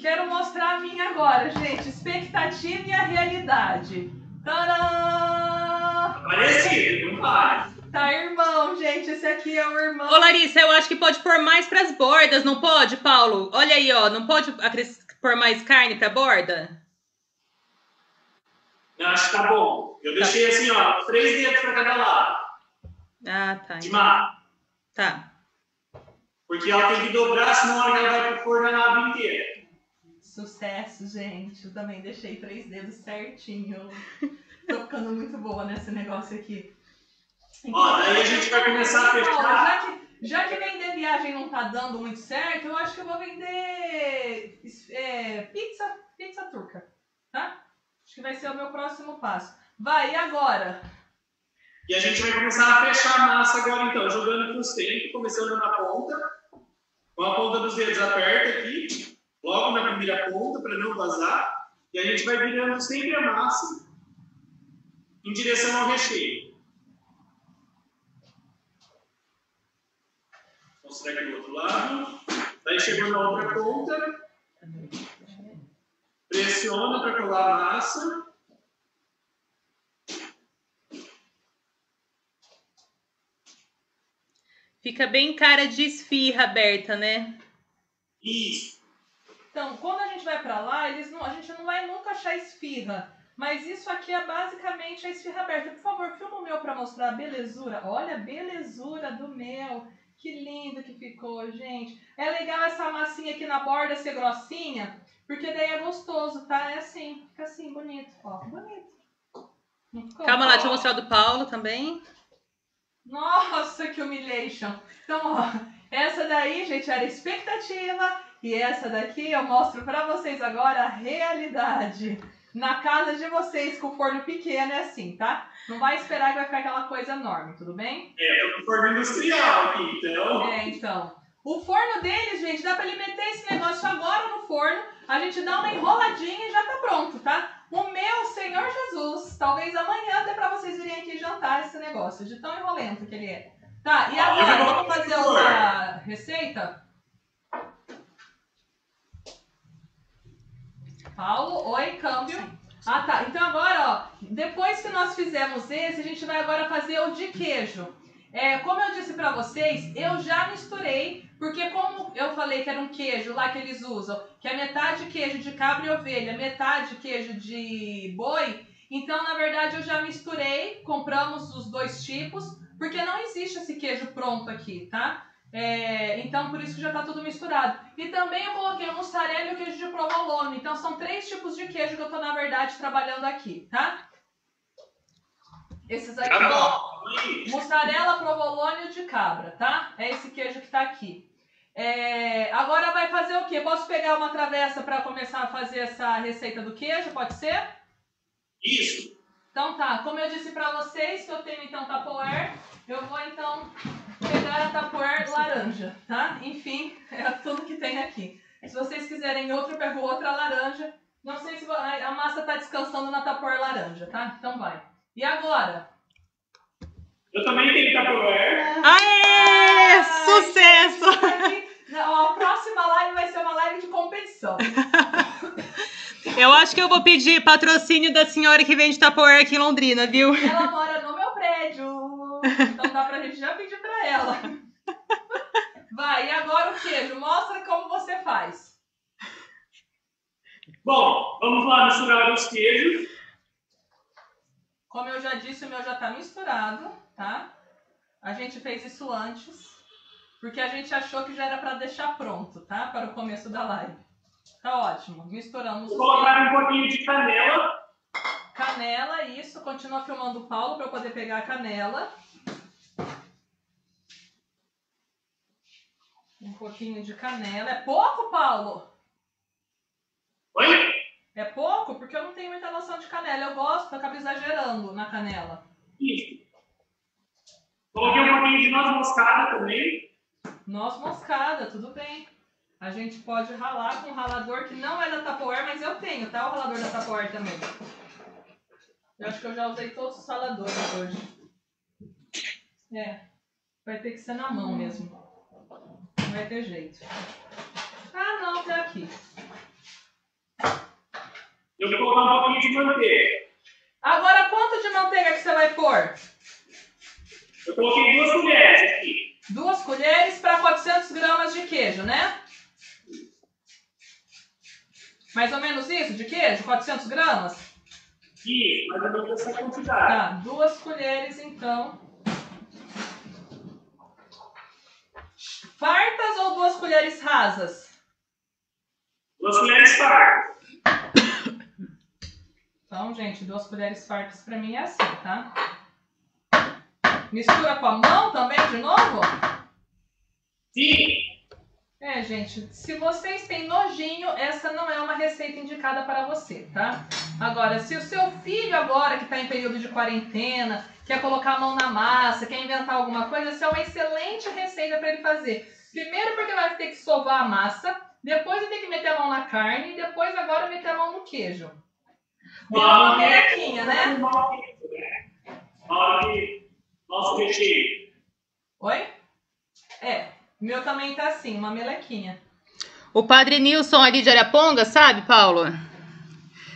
Quero mostrar a minha agora, gente. Expectativa e a realidade. Tadã! Parecido, não vale. Tá, irmão, gente. Esse aqui é o irmão. Ô, Larissa, eu acho que pode pôr mais pras bordas, não pode, Paulo? Olha aí, ó. Não pode pôr mais carne pra borda? Eu acho que tá bom. Eu deixei assim, ó, três dedos para cada lado Ah, tá. de então. massa. Tá. Porque ela tem que dobrar, senão a hora que ela vai pro forno ela abre inteira. Sucesso, gente. Eu também deixei três dedos certinho. Tô ficando muito boa nesse negócio aqui. Ó, daí a gente vai começar a fechar. já que, já que vender viagem não tá dando muito certo, eu acho que eu vou vender é, pizza, pizza turca, tá? Acho que vai ser o meu próximo passo. Vai, e agora? E a gente vai começar a fechar a massa agora então, jogando com os tempos, começando na ponta. Com a ponta dos dedos aperta aqui, logo na primeira ponta, para não vazar. E a gente vai virando sempre a massa em direção ao recheio. Mostrar aqui do outro lado. Daí chegou na outra ponta, pressiona para colar a massa. Fica bem cara de esfirra aberta, né? Isso. Então, quando a gente vai pra lá, eles não, a gente não vai nunca achar esfirra. Mas isso aqui é basicamente a esfirra aberta. Por favor, filma o meu pra mostrar a belezura. Olha a belezura do meu. Que lindo que ficou, gente. É legal essa massinha aqui na borda ser grossinha, porque daí é gostoso, tá? É assim, fica assim, bonito. Ó, bonito. Calma lá, deixa eu mostrar o do Paulo também. Nossa, que humilhation. Então, ó, essa daí, gente, era expectativa. E essa daqui eu mostro pra vocês agora a realidade. Na casa de vocês, com o forno pequeno, é assim, tá? Não vai esperar que vai ficar aquela coisa enorme, tudo bem? É, eu tô com forno industrial aqui, então. É, então. O forno deles, gente, dá pra ele meter esse negócio agora no forno. A gente dá uma enroladinha e já tá pronto, tá? o meu Senhor Jesus. Talvez amanhã até para vocês virem aqui jantar esse negócio, de tão enrolento que ele é. Tá, e agora vamos fazer outra receita? Paulo, oi, câmbio. Ah, tá. Então agora, ó, depois que nós fizemos esse, a gente vai agora fazer o de queijo. É, como eu disse para vocês, eu já misturei porque como eu falei que era um queijo lá que eles usam, que é metade queijo de cabra e ovelha, metade queijo de boi, então na verdade eu já misturei, compramos os dois tipos, porque não existe esse queijo pronto aqui, tá? É, então por isso que já tá tudo misturado. E também eu coloquei mussarela e o queijo de provolone. Então são três tipos de queijo que eu tô na verdade trabalhando aqui, tá? Esses aqui, ó. Mussarela, provolone de cabra, tá? É esse queijo que tá aqui. É, agora vai fazer o quê? Posso pegar uma travessa para começar a fazer essa receita do queijo? Pode ser? Isso. Então tá, como eu disse pra vocês que eu tenho então Tupperware, eu vou então pegar a Tupperware laranja, tá? Enfim, *laughs* é tudo que tem aqui. Se vocês quiserem outra, eu pego outra laranja. Não sei se a massa tá descansando na Tupperware laranja, tá? Então vai. E agora? Eu também tenho Tupperware. Aê! Sucesso! Não, a próxima live vai ser uma live de competição. *laughs* Eu acho que eu vou pedir patrocínio da senhora que vende Tupperware aqui em Londrina, viu? Ela mora no meu prédio. Então dá pra gente já pedir pra ela. Vai, e agora o queijo? Mostra como você faz. Bom, vamos lá misturar os queijos. Como eu já disse, o meu já tá misturado, tá? A gente fez isso antes, porque a gente achou que já era pra deixar pronto, tá? Para o começo da live. Tá ótimo. Misturamos Vou colocar um pouquinho de canela. Canela, isso. Continua filmando o Paulo para eu poder pegar a canela. Um pouquinho de canela. É pouco, Paulo? Oi? É pouco? Porque eu não tenho muita noção de canela. Eu gosto, eu acabo exagerando na canela. Isso. Coloquei um pouquinho de noz moscada também. Noz moscada, tudo bem. A gente pode ralar com um ralador que não é da Tupperware, mas eu tenho, tá? O ralador da Tupperware também. Eu acho que eu já usei todos os raladores hoje. É, vai ter que ser na mão mesmo. Não vai ter jeito. Ah, não, tá aqui. Eu vou colocar um pouquinho de manteiga. Agora, quanto de manteiga que você vai pôr? Eu coloquei duas colheres aqui. Duas colheres para 400 gramas de queijo, né? Mais ou menos isso de queijo? 400 gramas? Isso, mais ou menos essa quantidade. Tá, duas colheres então. Fartas ou duas colheres rasas? Duas colheres fartas. Então, gente, duas colheres fartas pra mim é assim, tá? Mistura com a mão também de novo? Sim. É, gente, se vocês têm nojinho, essa não é uma receita indicada para você, tá? Agora, se o seu filho agora que está em período de quarentena, quer colocar a mão na massa, quer inventar alguma coisa, essa é uma excelente receita para ele fazer. Primeiro porque vai ter que sovar a massa, depois vai ter que meter a mão na carne e depois agora meter a mão no queijo. Uma melequinha, né? Na hora que nosso. Oi? É, o meu também tá assim, uma melequinha. O padre Nilson ali de Araponga, sabe, Paulo?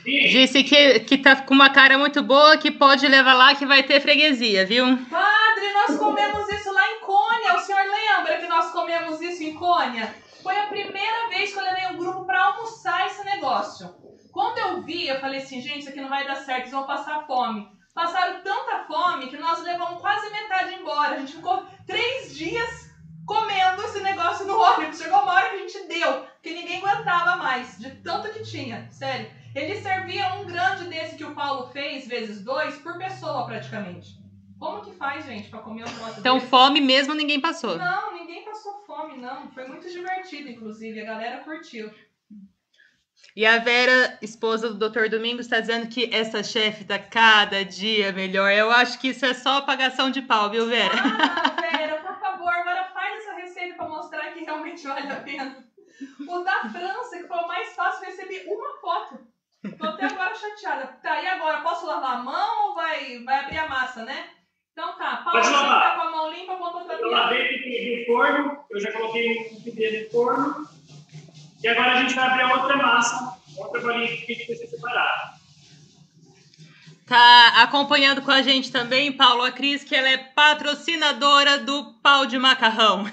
Sim. Disse que, que tá com uma cara muito boa, que pode levar lá que vai ter freguesia, viu? Padre, nós comemos isso lá em Cônia. O senhor lembra que nós comemos isso em Cônia? Foi a primeira vez que eu levei um grupo pra almoçar esse negócio. Quando eu vi, eu falei assim, gente, isso aqui não vai dar certo, eles vão passar fome. Passaram tanta fome que nós levamos quase metade embora. A gente ficou três dias comendo esse negócio no ônibus. Chegou uma hora que a gente deu, que ninguém aguentava mais, de tanto que tinha. Sério. Ele servia um grande desse que o Paulo fez, vezes dois, por pessoa praticamente. Como que faz, gente, pra comer um negócio Então, desse? fome mesmo ninguém passou. Não, ninguém passou fome, não. Foi muito divertido, inclusive. A galera curtiu. E a Vera, esposa do Dr. Domingos, está dizendo que essa chefe tá cada dia melhor. Eu acho que isso é só apagação de pau, viu, Vera? Ah, Vera, por favor, agora faz essa receita pra mostrar que realmente vale a pena. O da França, que foi o mais fácil, recebi uma foto. Tô até agora chateada. Tá, e agora? Posso lavar a mão ou vai, vai abrir a massa, né? Então tá, Paulo, Pode você lavar. tá com a mão limpa, conta outra Eu piada. lavei do forno, eu já coloquei um no forno. E agora a gente vai abrir a outra massa. outra bolinha que tem que ser separada. Tá acompanhando com a gente também, Paulo, a Cris, que ela é patrocinadora do pau de macarrão. *laughs*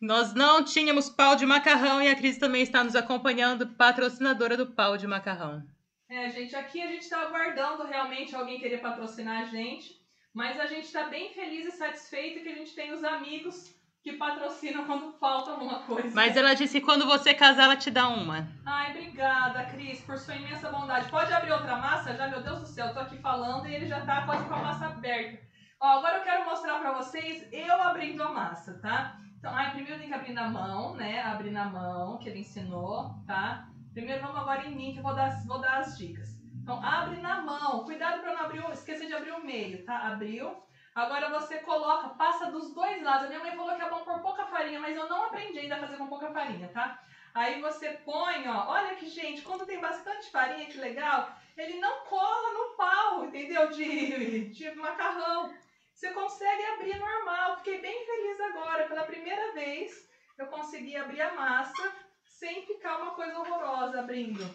Nós não tínhamos pau de macarrão e a Cris também está nos acompanhando, patrocinadora do pau de macarrão. É, gente, aqui a gente está aguardando realmente alguém querer patrocinar a gente, mas a gente está bem feliz e satisfeito que a gente tem os amigos que patrocinam quando falta alguma coisa. Mas ela disse que quando você casar, ela te dá uma. Ai, obrigada, Cris, por sua imensa bondade. Pode abrir outra massa? Já, meu Deus do céu, eu tô aqui falando e ele já tá quase com a massa aberta. Ó, agora eu quero mostrar pra vocês eu abrindo a massa, tá? Então, ai, primeiro tem que abrir na mão, né? Abrir na mão, que ele ensinou, tá? Primeiro vamos agora em mim, que eu vou dar, vou dar as dicas. Então, abre na mão. Cuidado pra não abrir, esquecer de abrir o meio, tá? Abriu. Agora você coloca, passa dos dois lados. A minha mãe falou que é bom pôr pouca farinha, mas eu não aprendi ainda a fazer com pouca farinha, tá? Aí você põe, ó, olha que gente, quando tem bastante farinha, que legal, ele não cola no pau, entendeu? De, de macarrão. Você consegue abrir normal. Fiquei bem feliz agora. Pela primeira vez eu consegui abrir a massa sem ficar uma coisa horrorosa abrindo.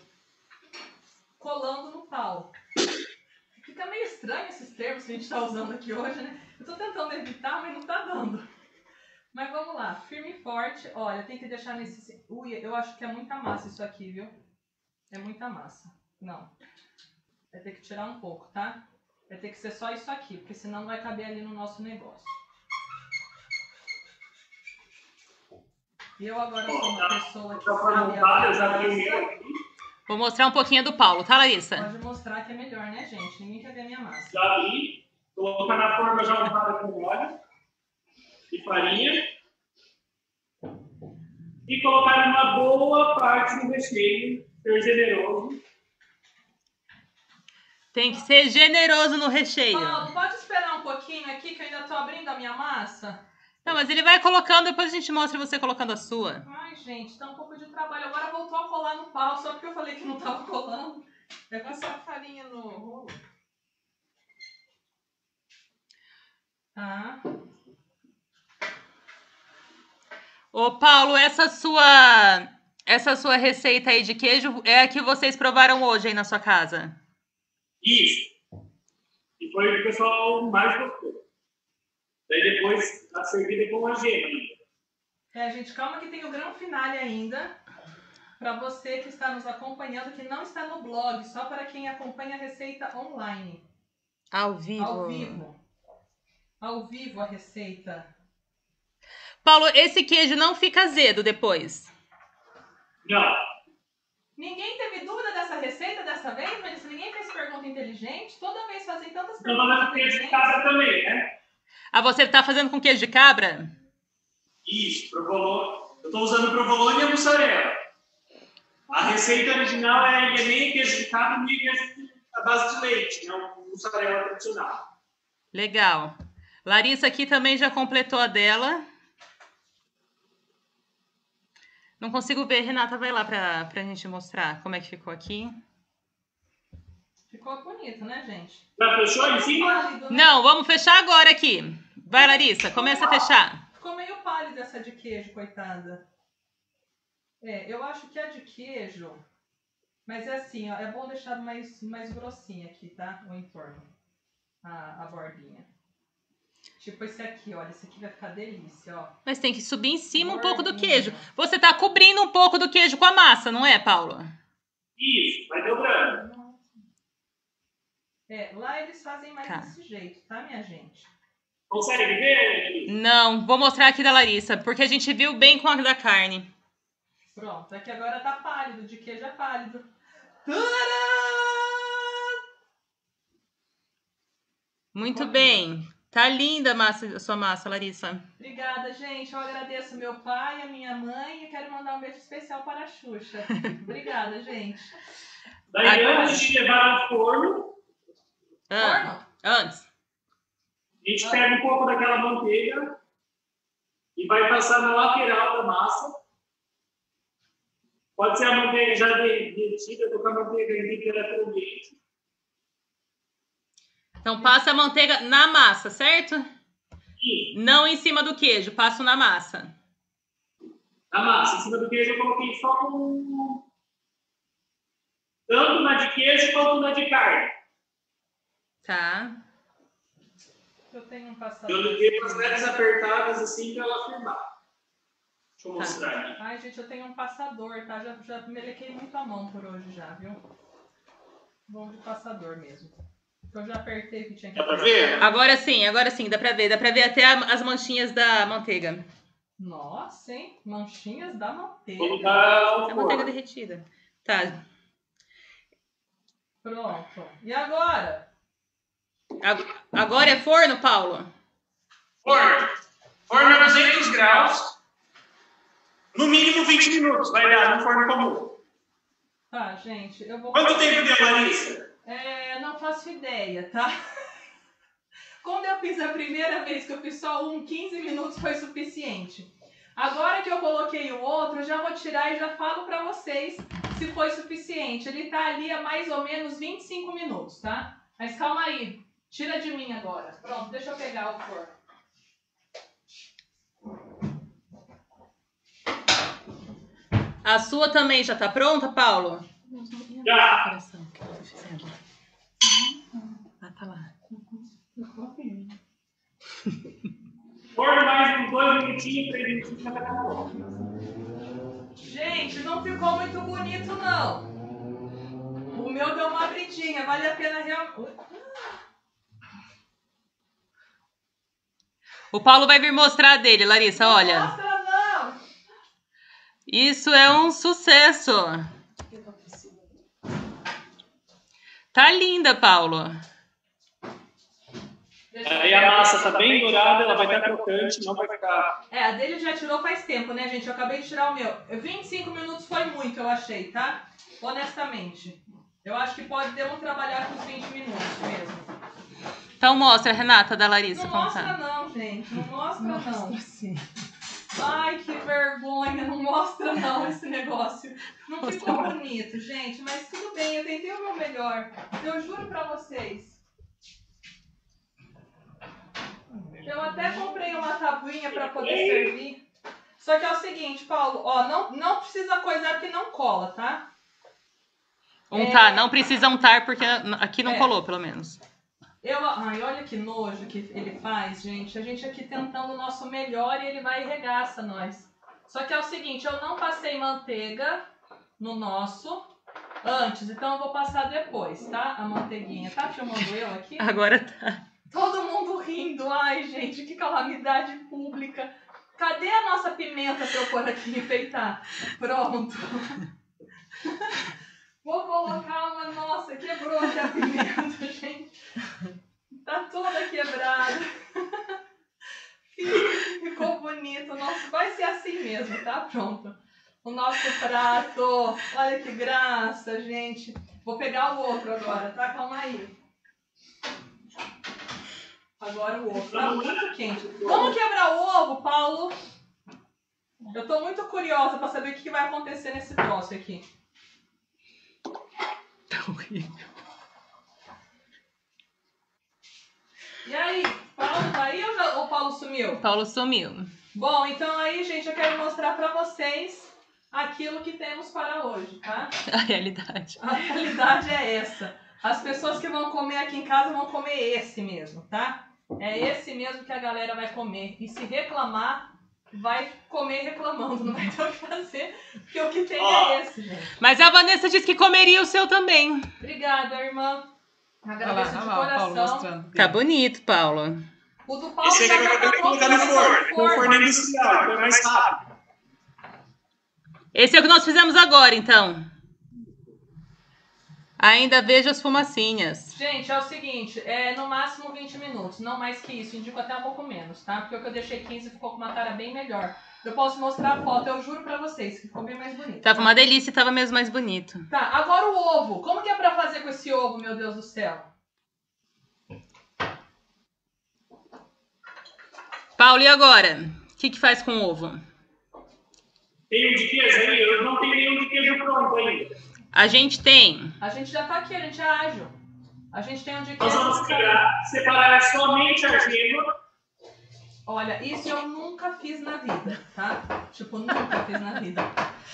Colando no pau. Fica meio estranho esses termos que a gente está usando aqui hoje, né? Eu tô tentando evitar, mas não tá dando. Mas vamos lá, firme e forte. Olha, tem que deixar nesse. Ui, eu acho que é muita massa isso aqui, viu? É muita massa. Não. Vai ter que tirar um pouco, tá? Vai ter que ser só isso aqui, porque senão não vai caber ali no nosso negócio. E eu agora sou uma pessoa que foi sabe o massa. Vou mostrar um pouquinho do Paulo, tá, Larissa? Pode mostrar que é melhor, né, gente? Ninguém quer ver a minha massa. Já abri. Colocar na forma já untada com óleo e farinha. E colocar uma boa parte do recheio, ser generoso. Tem que ser generoso no recheio. Paulo, pode esperar um pouquinho aqui que eu ainda tô abrindo a minha massa? Não, mas ele vai colocando, depois a gente mostra você colocando a sua. Ai, gente, tá um pouco de trabalho. Agora voltou a colar no pau, só porque eu falei que não tava colando. É com Passa essa... a farinha no rolo. Tá. Ô, Paulo, essa sua essa sua receita aí de queijo é a que vocês provaram hoje aí na sua casa? Isso. E foi o que o pessoal mais gostou. Daí depois a servida com a gema ainda. É, gente, calma que tem o grande finale ainda. Pra você que está nos acompanhando, que não está no blog, só para quem acompanha a receita online. Ao vivo. Ao vivo. Ao vivo a receita. Paulo, esse queijo não fica azedo depois. Não. Ninguém teve dúvida dessa receita dessa vez, mas ninguém fez pergunta inteligente. Toda vez fazem tantas Então perguntas temos de inteligentes. casa também, né? Ah, você tá fazendo com queijo de cabra? Isso, provolone. Eu estou usando provolone e a mussarela. A receita original é meio queijo de cabra e meio queijo à base de leite, né? Um mussarela tradicional. Legal. Larissa aqui também já completou a dela. Não consigo ver. Renata, vai lá pra, pra gente mostrar como é que ficou aqui. Ficou bonito, né, gente? Já fechou em cima? Né? Não, vamos fechar agora aqui. Vai, Larissa, começa a fechar. Pálida essa de queijo, coitada. É, eu acho que a de queijo. Mas é assim, ó, é bom deixar mais, mais grossinha aqui, tá? O entorno. A, a bordinha. Tipo esse aqui, olha. Esse aqui vai ficar delícia, ó. Mas tem que subir em cima um pouco do queijo. Você tá cobrindo um pouco do queijo com a massa, não é, Paulo? Isso, vai dobrando. É, lá eles fazem mais Tá. desse jeito, tá, minha gente? Consegue ver? Não, vou mostrar aqui da Larissa, porque a gente viu bem com a da carne. Pronto, aqui agora tá pálido, de queijo é pálido. Tadã! Muito bem. Tá linda a, massa, a sua massa, Larissa. Obrigada, gente. Eu agradeço meu pai, a minha mãe e quero mandar um beijo especial para a Xuxa. Obrigada, gente. Daí Agora- antes de levar ao forno, Ah, Forno? antes. A gente pega um pouco daquela manteiga e vai passar na lateral da massa. Pode ser a manteiga já de- derretida, tô com a manteiga em temperatura ambiente. Então passa a manteiga na massa, certo? E Não em cima do queijo, passo na massa. a massa. Em cima do queijo eu coloquei só um. Tanto na de queijo quanto na de carne. Tá. Eu tenho um passador. Eu dei umas leves apertadas assim para ela firmar. Deixa eu Tá. mostrar aqui. Ai, gente, eu tenho um passador, tá? Já, já melequei muito a mão por hoje já, viu? Vou de passador mesmo. Eu já apertei o que tinha que Dá pra ver? Agora sim, agora sim, dá pra ver. Dá pra ver até a- as manchinhas da manteiga. Nossa, hein? Manchinhas da manteiga. Vou botar A manteiga derretida. Tá. Pronto. E agora? Ag- Agora é forno, Paulo? Forno. Forno a 200 graus. No mínimo 20 minutos vai dar no forno comum. Tá, gente, eu vou. Quanto tempo deu, Larissa? É, não faço ideia, tá? *laughs* Quando eu fiz a primeira vez, que eu fiz só um, 15 minutos foi suficiente. Agora que eu coloquei o outro, eu já vou tirar e já falo pra vocês se foi suficiente. Ele tá ali há mais ou menos 25 minutos, tá? Mas calma aí, tira de mim agora. Pronto, deixa eu pegar o forno. A sua também já tá pronta, Paulo? Já. Ah, tá lá. Forno mais uns 2 minutinhos, 3 minutinhos já tá bom. Gente, não ficou muito bonito, não. O meu deu uma abridinha, vale a pena realmente. O Paulo vai vir mostrar a dele, Larissa, olha. Mostra não! Isso é um sucesso. Tá linda, Paulo. Aí a massa tá bem dourada, ela vai estar crocante, não vai ficar. É, a dele já tirou faz tempo, né, gente? Eu acabei de tirar o meu. 25 minutos foi muito, eu achei, tá? Honestamente. Eu acho que pode ter um trabalhar com os 20 minutos mesmo. Então mostra, Renata, da Larissa, Não mostra tá. não, gente. Não mostra não. sim. Ai, que vergonha. Não mostra não esse negócio. Não ficou bonito, gente. Mas tudo bem, eu tentei o meu melhor. Eu juro pra vocês. Eu até comprei uma tabuinha pra poder servir. Só que é o seguinte, Paulo, ó, não, não precisa coisar porque não cola, tá? Untar, não precisa untar, porque aqui não É. colou, pelo menos. Eu, ai, olha que nojo que ele faz, gente. A gente aqui tentando o nosso melhor e ele vai e regaça nós. Só que é o seguinte, eu não passei manteiga no nosso antes, então eu vou passar depois, tá? A manteiguinha. Tá filmando eu aqui? Agora tá. Todo mundo rindo. Ai, gente, que calamidade pública. Cadê a nossa pimenta pra eu pôr aqui e enfeitar? Pronto. *laughs* Vou colocar uma. Nossa, quebrou aqui a pimenta, gente. Tá toda quebrada. Ficou bonito. Nossa, vai ser assim mesmo, tá? Pronto. O nosso prato. Olha que graça, gente. Vou pegar o outro agora, tá? Calma aí. Agora o ovo. Tá muito quente. Vamos quebrar o ovo, Paulo? Eu tô muito curiosa pra saber o que vai acontecer nesse troço aqui. Horrível. E aí, Paulo tá aí ou, ou Paulo sumiu? Paulo sumiu. Bom, então aí, gente, eu quero mostrar pra vocês aquilo que temos para hoje, tá? *laughs* A realidade. A realidade é essa. As pessoas que vão comer aqui em casa vão comer esse mesmo, tá? É esse mesmo que a galera vai comer. E se reclamar, vai comer reclamando, não vai ter o que fazer, porque o que tem Ó. é esse, gente. Mas a Vanessa disse que comeria o seu também. Obrigada, irmã. Olha lá, Agradeço olha de lá o coração. Tá bonito, Paulo. O do Paulo Esse já tá colocar no forno. no No forno então é mais rápido. Esse é o que nós fizemos agora, então. Ainda vejo as fumacinhas. Gente, é o seguinte, é no máximo 20 minutos, não mais que isso, indico até um pouco menos, tá? Porque o que eu deixei 15 ficou com uma cara bem melhor. Eu posso mostrar a foto, eu juro pra vocês, que ficou bem mais bonito. Tava uma delícia e tava mesmo mais bonito. Tá, agora o ovo. Como que é pra fazer com esse ovo, meu Deus do céu? Paulo, e agora? O que, que faz com o ovo? Tem um de queijo aí? Eu não tenho nenhum de queijo pronto ainda. A gente tem. A gente já tá aqui, a gente é ágil. A gente tem um de Nós vamos queijo. separar, somente a gema Olha, isso eu nunca fiz na vida, tá? Tipo, nunca fiz na vida.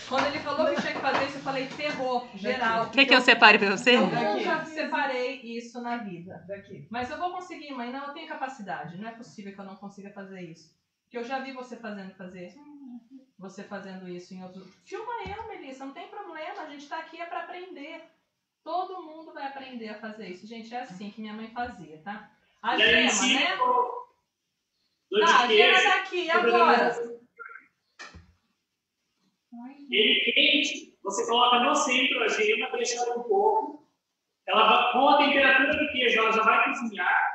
Quando ele falou que tinha que fazer isso, eu falei, ferrou, geral. Quer que eu separe pra você? Eu Daqui. nunca separei isso na vida. Daqui. Mas eu vou conseguir, mãe. Não, eu tenho capacidade. Não é possível que eu não consiga fazer isso. Porque eu já vi você fazendo fazer. Você fazendo isso em outros. Filma eu, Melissa, não tem problema. A gente tá aqui é pra aprender. Todo mundo vai aprender a fazer isso. Gente, é assim que minha mãe fazia, tá? A E gema, sim, né? Tá, a gema queijo, tá aqui, e agora? ele quente, você coloca no centro a gema, deixa ela um pouco. Ela com a temperatura do queijo, ela já vai cozinhar.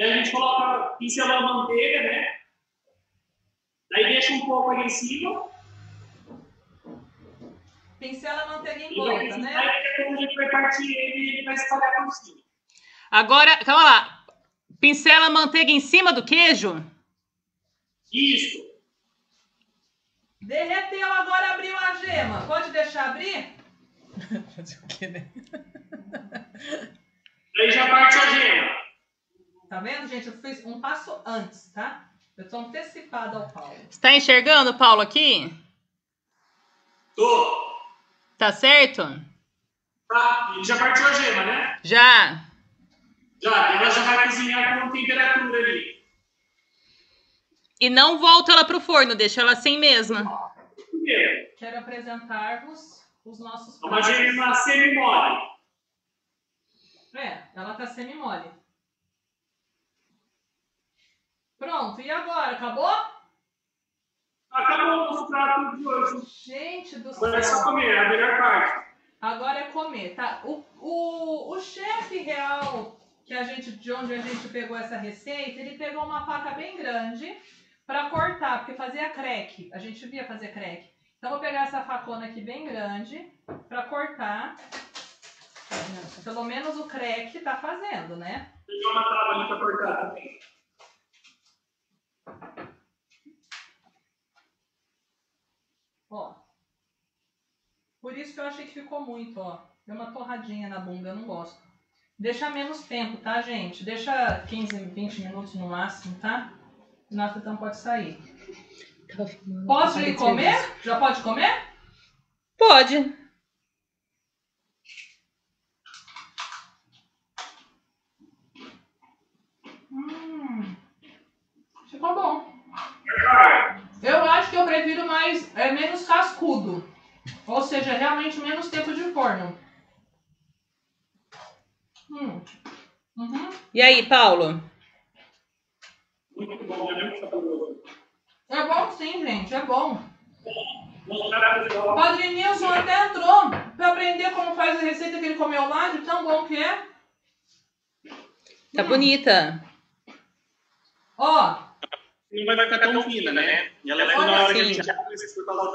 Daí a gente coloca, pincela a manteiga, né? Daí deixa um pouco ali em cima. Pincela a manteiga em volta, né? Aí depois a gente vai partir ele e ele vai espalhar por cima. Agora, calma lá. Pincela a manteiga em cima do queijo? Isso. Derreteu, agora abriu a gema. Pode deixar abrir? *laughs* Fazer o quê, né? Daí já parte a gema. Tá vendo, gente? Eu fiz um passo antes, tá? Eu tô antecipada ao Paulo. Você tá enxergando, Paulo, aqui? Tô. Tá certo? Tá? E já partiu a gema, né? Já. Já. Ela já vai cozinhar com temperatura ali. E não volta ela pro forno, deixa ela assim mesma. Quero apresentar-vos os nossos é uma gema semi-mole. É, ela tá semi-mole. Pronto, e agora? Acabou? Acabou o prato de hoje. Gente do Agora é só céu. comer, é a melhor parte. Agora é comer, tá? O, o, o chefe real que a gente, de onde a gente pegou essa receita, ele pegou uma faca bem grande pra cortar, porque fazia crack. A gente via fazer crack. Então vou pegar essa facona aqui bem grande pra cortar. Pelo menos o crack tá fazendo, né? Pegar uma tábua ali pra cortar também. Ó. Por isso que eu achei que ficou muito, ó. Deu uma torradinha na bunda, eu não gosto. Deixa menos tempo, tá, gente? Deixa 15, 20 minutos no máximo, tá? Senão então pode sair. Posso ir comer? Já pode comer? Pode. Hum. Ficou bom. Vai. Eu acho que eu prefiro mais, é menos cascudo. Ou seja, realmente menos tempo de forno. Hum. Uhum. E aí, Paulo? Muito bom, é. É bom sim, gente, é bom. Para Padre Nilson até entrou pra aprender como faz a receita que ele comeu lá, de tão bom que é. Tá Hum. bonita. Ó, Não vai ficar tão fina, né? E ela é na hora que a assim. gente abre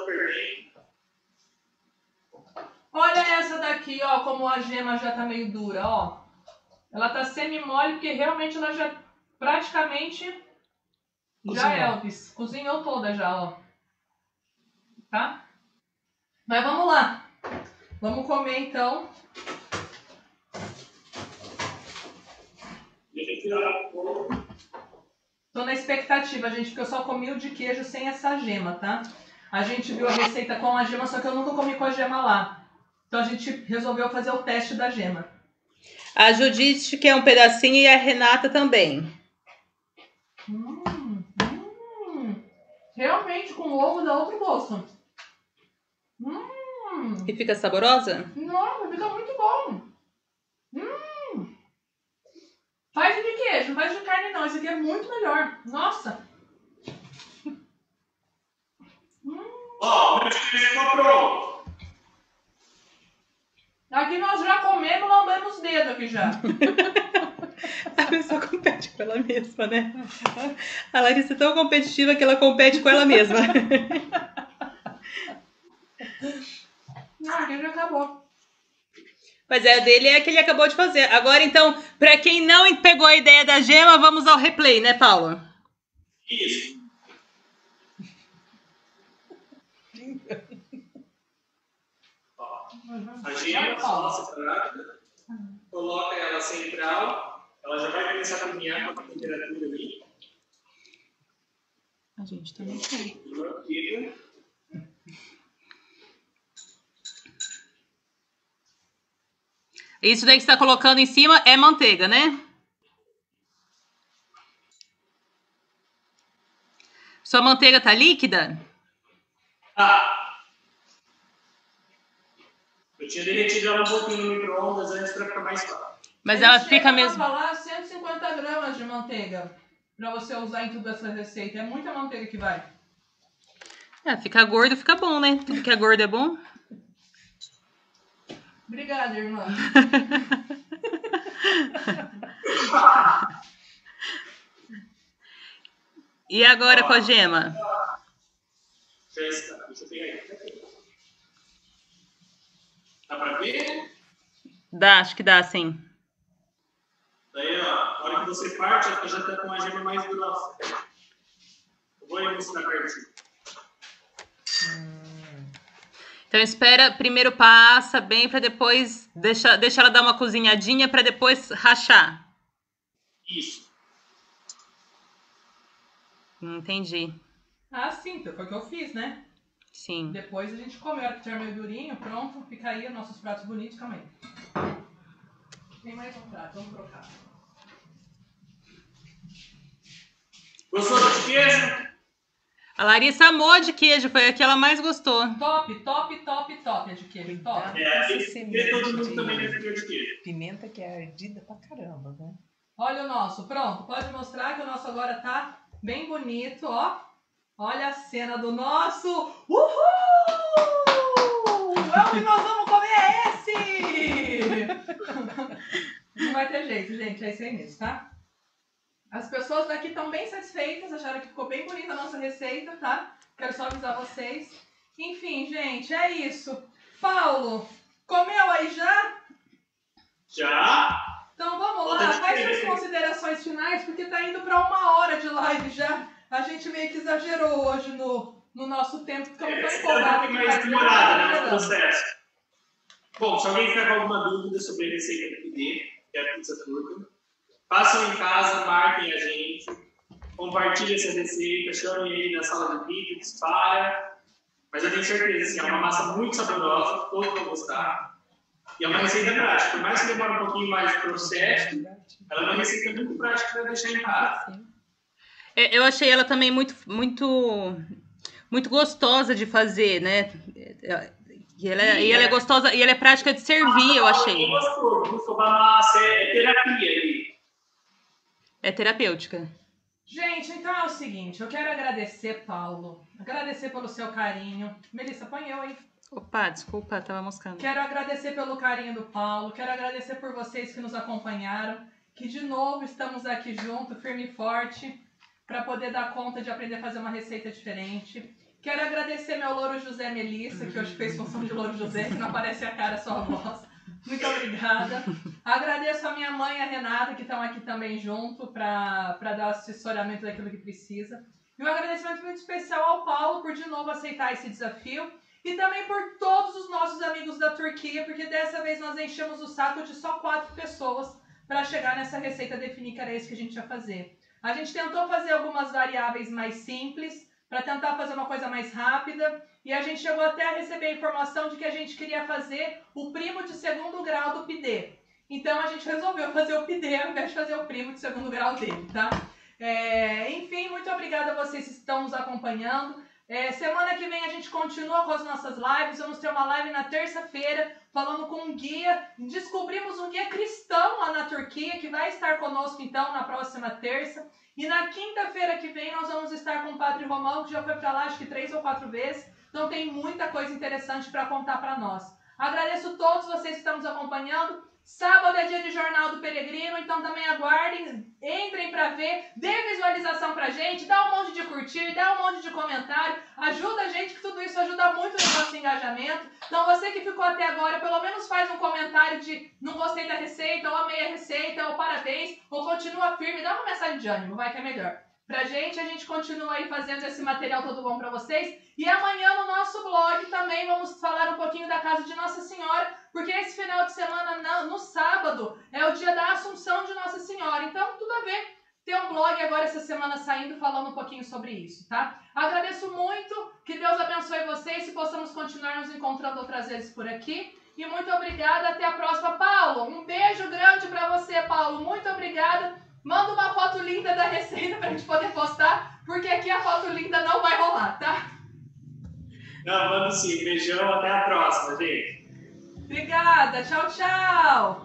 fermento. olha essa daqui, ó, como a gema já tá meio dura, ó. Ela tá semi-mole porque realmente ela já praticamente já Cozinhou. Elvis. Cozinhou toda já, ó. Tá? Mas vamos lá. Vamos comer então. Deixa eu tirar pouco. Tô na expectativa, gente, porque eu só comi o de queijo sem essa gema, tá? A gente viu a receita com a gema, só que eu nunca comi com a gema lá. Então a gente resolveu fazer o teste da gema. A Judite quer um pedacinho e a Renata também. Hum, hum. Realmente, com ovo dá outro gosto. Hum, E fica saborosa? nossa, fica muito bom. Hum. Faz de queijo, não faz de carne não. Esse aqui é muito melhor. Nossa. Ó, o meu ficou pronto. Aqui nós já comemos, lambemos os dedos aqui já. *laughs* A pessoa compete com ela mesma, né? A Larissa é tão competitiva que ela compete com ela mesma. *laughs* Aqui já acabou. Mas é, a dele é a que ele acabou de fazer. Agora, então, pra quem não pegou a ideia da gema, vamos ao replay, né, Paulo? Isso. A gema só separada. Coloca ela central. Ela já vai começar a cozinhar com a temperatura ali. A gente também tem. Isso daí que você tá colocando em cima é manteiga, né? Sua manteiga tá líquida? Ah! Eu tinha derretido ela um pouquinho no micro-ondas antes para ficar mais fácil. Mas ela fica mesmo. falar 150 gramas de manteiga pra você usar em toda essa receita. É muita manteiga que vai. É, fica gordo, fica bom, né? Tudo que é gordo é bom. Obrigada, irmã. *laughs* E agora com a gema? Já está. Deixa eu pegar aqui. Dá para ver? Dá, acho que dá, sim. Daí, ó, na hora que você parte, ela já está com a gema mais grossa. Eu vou ir mostrar pertinho. Então espera, primeiro passa bem pra depois deixa, deixa ela dar uma cozinhadinha pra depois rachar. Isso. Entendi. Ah, sim, foi o que eu fiz, né? Sim. Depois a gente come, a hora que tiver meio durinho, pronto, fica aí os nossos pratos bonitos, calma aí. Tem mais um prato, vamos trocar. Gostou do queijo? A Larissa amou de queijo, foi a que ela mais gostou. Top, top, top, top, é de queijo, top. É, tem todo mundo semente também ter de queijo. Pimenta que é ardida pra caramba, né? Olha o nosso, pronto, pode mostrar que o nosso agora tá bem bonito, ó. Olha a cena do nosso. Uhul! É o que nós vamos comer é esse! *laughs* Não vai ter jeito, gente, é isso aí mesmo, tá? As pessoas daqui estão bem satisfeitas, acharam que ficou bem bonita a nossa receita, tá? Quero só avisar vocês. Enfim, gente, é isso. Paulo, comeu aí já? Já? Então vamos lá, faz suas considerações finais, porque tá indo pra uma hora de live já. A gente meio que exagerou hoje no, no nosso tempo, ficamos tão empolgados. mais demorada, né, no processo. Bom, se alguém com alguma dúvida sobre a receita do PD, que é a pizza turca, façam em casa, marquem a gente, compartilhem essa receita, chamem aí na sala de vídeo, dispara. Mas eu tenho certeza, assim, é uma massa muito saborosa, todos vão gostar. E é uma receita prática, por mais que demore um pouquinho mais de processo, ela é uma receita muito prática para deixar em casa. É, Eu achei ela também muito, muito, muito gostosa de fazer, né? E ela, é- e ela é gostosa e ela é prática de servir, eu achei. Gostou da massa, é, é terapia ali. É terapêutica. Gente, então é o seguinte, eu quero agradecer, Paulo. Agradecer pelo seu carinho. Melissa, põe eu aí. Opa, desculpa, tava moscando. Quero agradecer pelo carinho do Paulo. Quero agradecer por vocês que nos acompanharam. Que de novo estamos aqui junto, firme e forte, para poder dar conta de aprender a fazer uma receita diferente. Quero agradecer meu louro José Melissa, que hoje fez função de louro José, que não aparece a cara, só a voz. Muito obrigada. Agradeço a minha mãe e a Renata, que estão aqui também junto, para dar assessoramento daquilo que precisa. E um agradecimento muito especial ao Paulo por de novo aceitar esse desafio. E também por todos os nossos amigos da Turquia, porque dessa vez nós enchemos o saco de só quatro pessoas para chegar nessa receita definir que era isso que a gente ia fazer. A gente tentou fazer algumas variáveis mais simples para tentar fazer uma coisa mais rápida e a gente chegou até a receber a informação de que a gente queria fazer o primo de segundo grau do PID. Então a gente resolveu fazer o PID ao invés de fazer o primo de segundo grau dele, tá? É, enfim, muito obrigada a vocês que estão nos acompanhando. É, semana que vem a gente continua com as nossas lives. Vamos ter uma live na terça-feira falando com um guia. Descobrimos um guia cristão lá na Turquia que vai estar conosco então na próxima terça. E na quinta-feira que vem nós vamos estar com o Padre Romão, que já foi para lá acho que três ou quatro vezes. Então tem muita coisa interessante para contar para nós. Agradeço todos vocês que estão nos acompanhando. Sábado é dia de Jornal do Peregrino, então também aguardem, entrem para ver, dê visualização pra gente, dá um monte de curtir, dá um monte de comentário, ajuda a gente, que tudo isso ajuda muito no nosso engajamento. Então você que ficou até agora, pelo menos faz um comentário de não gostei da receita, ou amei a receita, ou parabéns, ou continua firme, dá uma mensagem de ânimo, vai que é melhor. Pra gente, a gente continua aí fazendo esse material todo bom pra vocês. E amanhã no nosso blog também vamos falar um pouquinho da casa de Nossa Senhora, porque esse final de semana, na- no sábado, é o dia da Assunção de Nossa Senhora. Então, tudo a ver. Tem um blog agora essa semana saindo falando um pouquinho sobre isso, tá? Agradeço muito, que Deus abençoe vocês e possamos continuar nos encontrando outras vezes por aqui. E muito obrigada, até a próxima. Paulo, um beijo grande para você, Paulo. Muito obrigada. Manda uma foto linda da receita pra gente poder postar, porque aqui a foto linda não vai rolar, tá? Não, mando sim. Beijão, até a próxima, gente. Obrigada, tchau, tchau.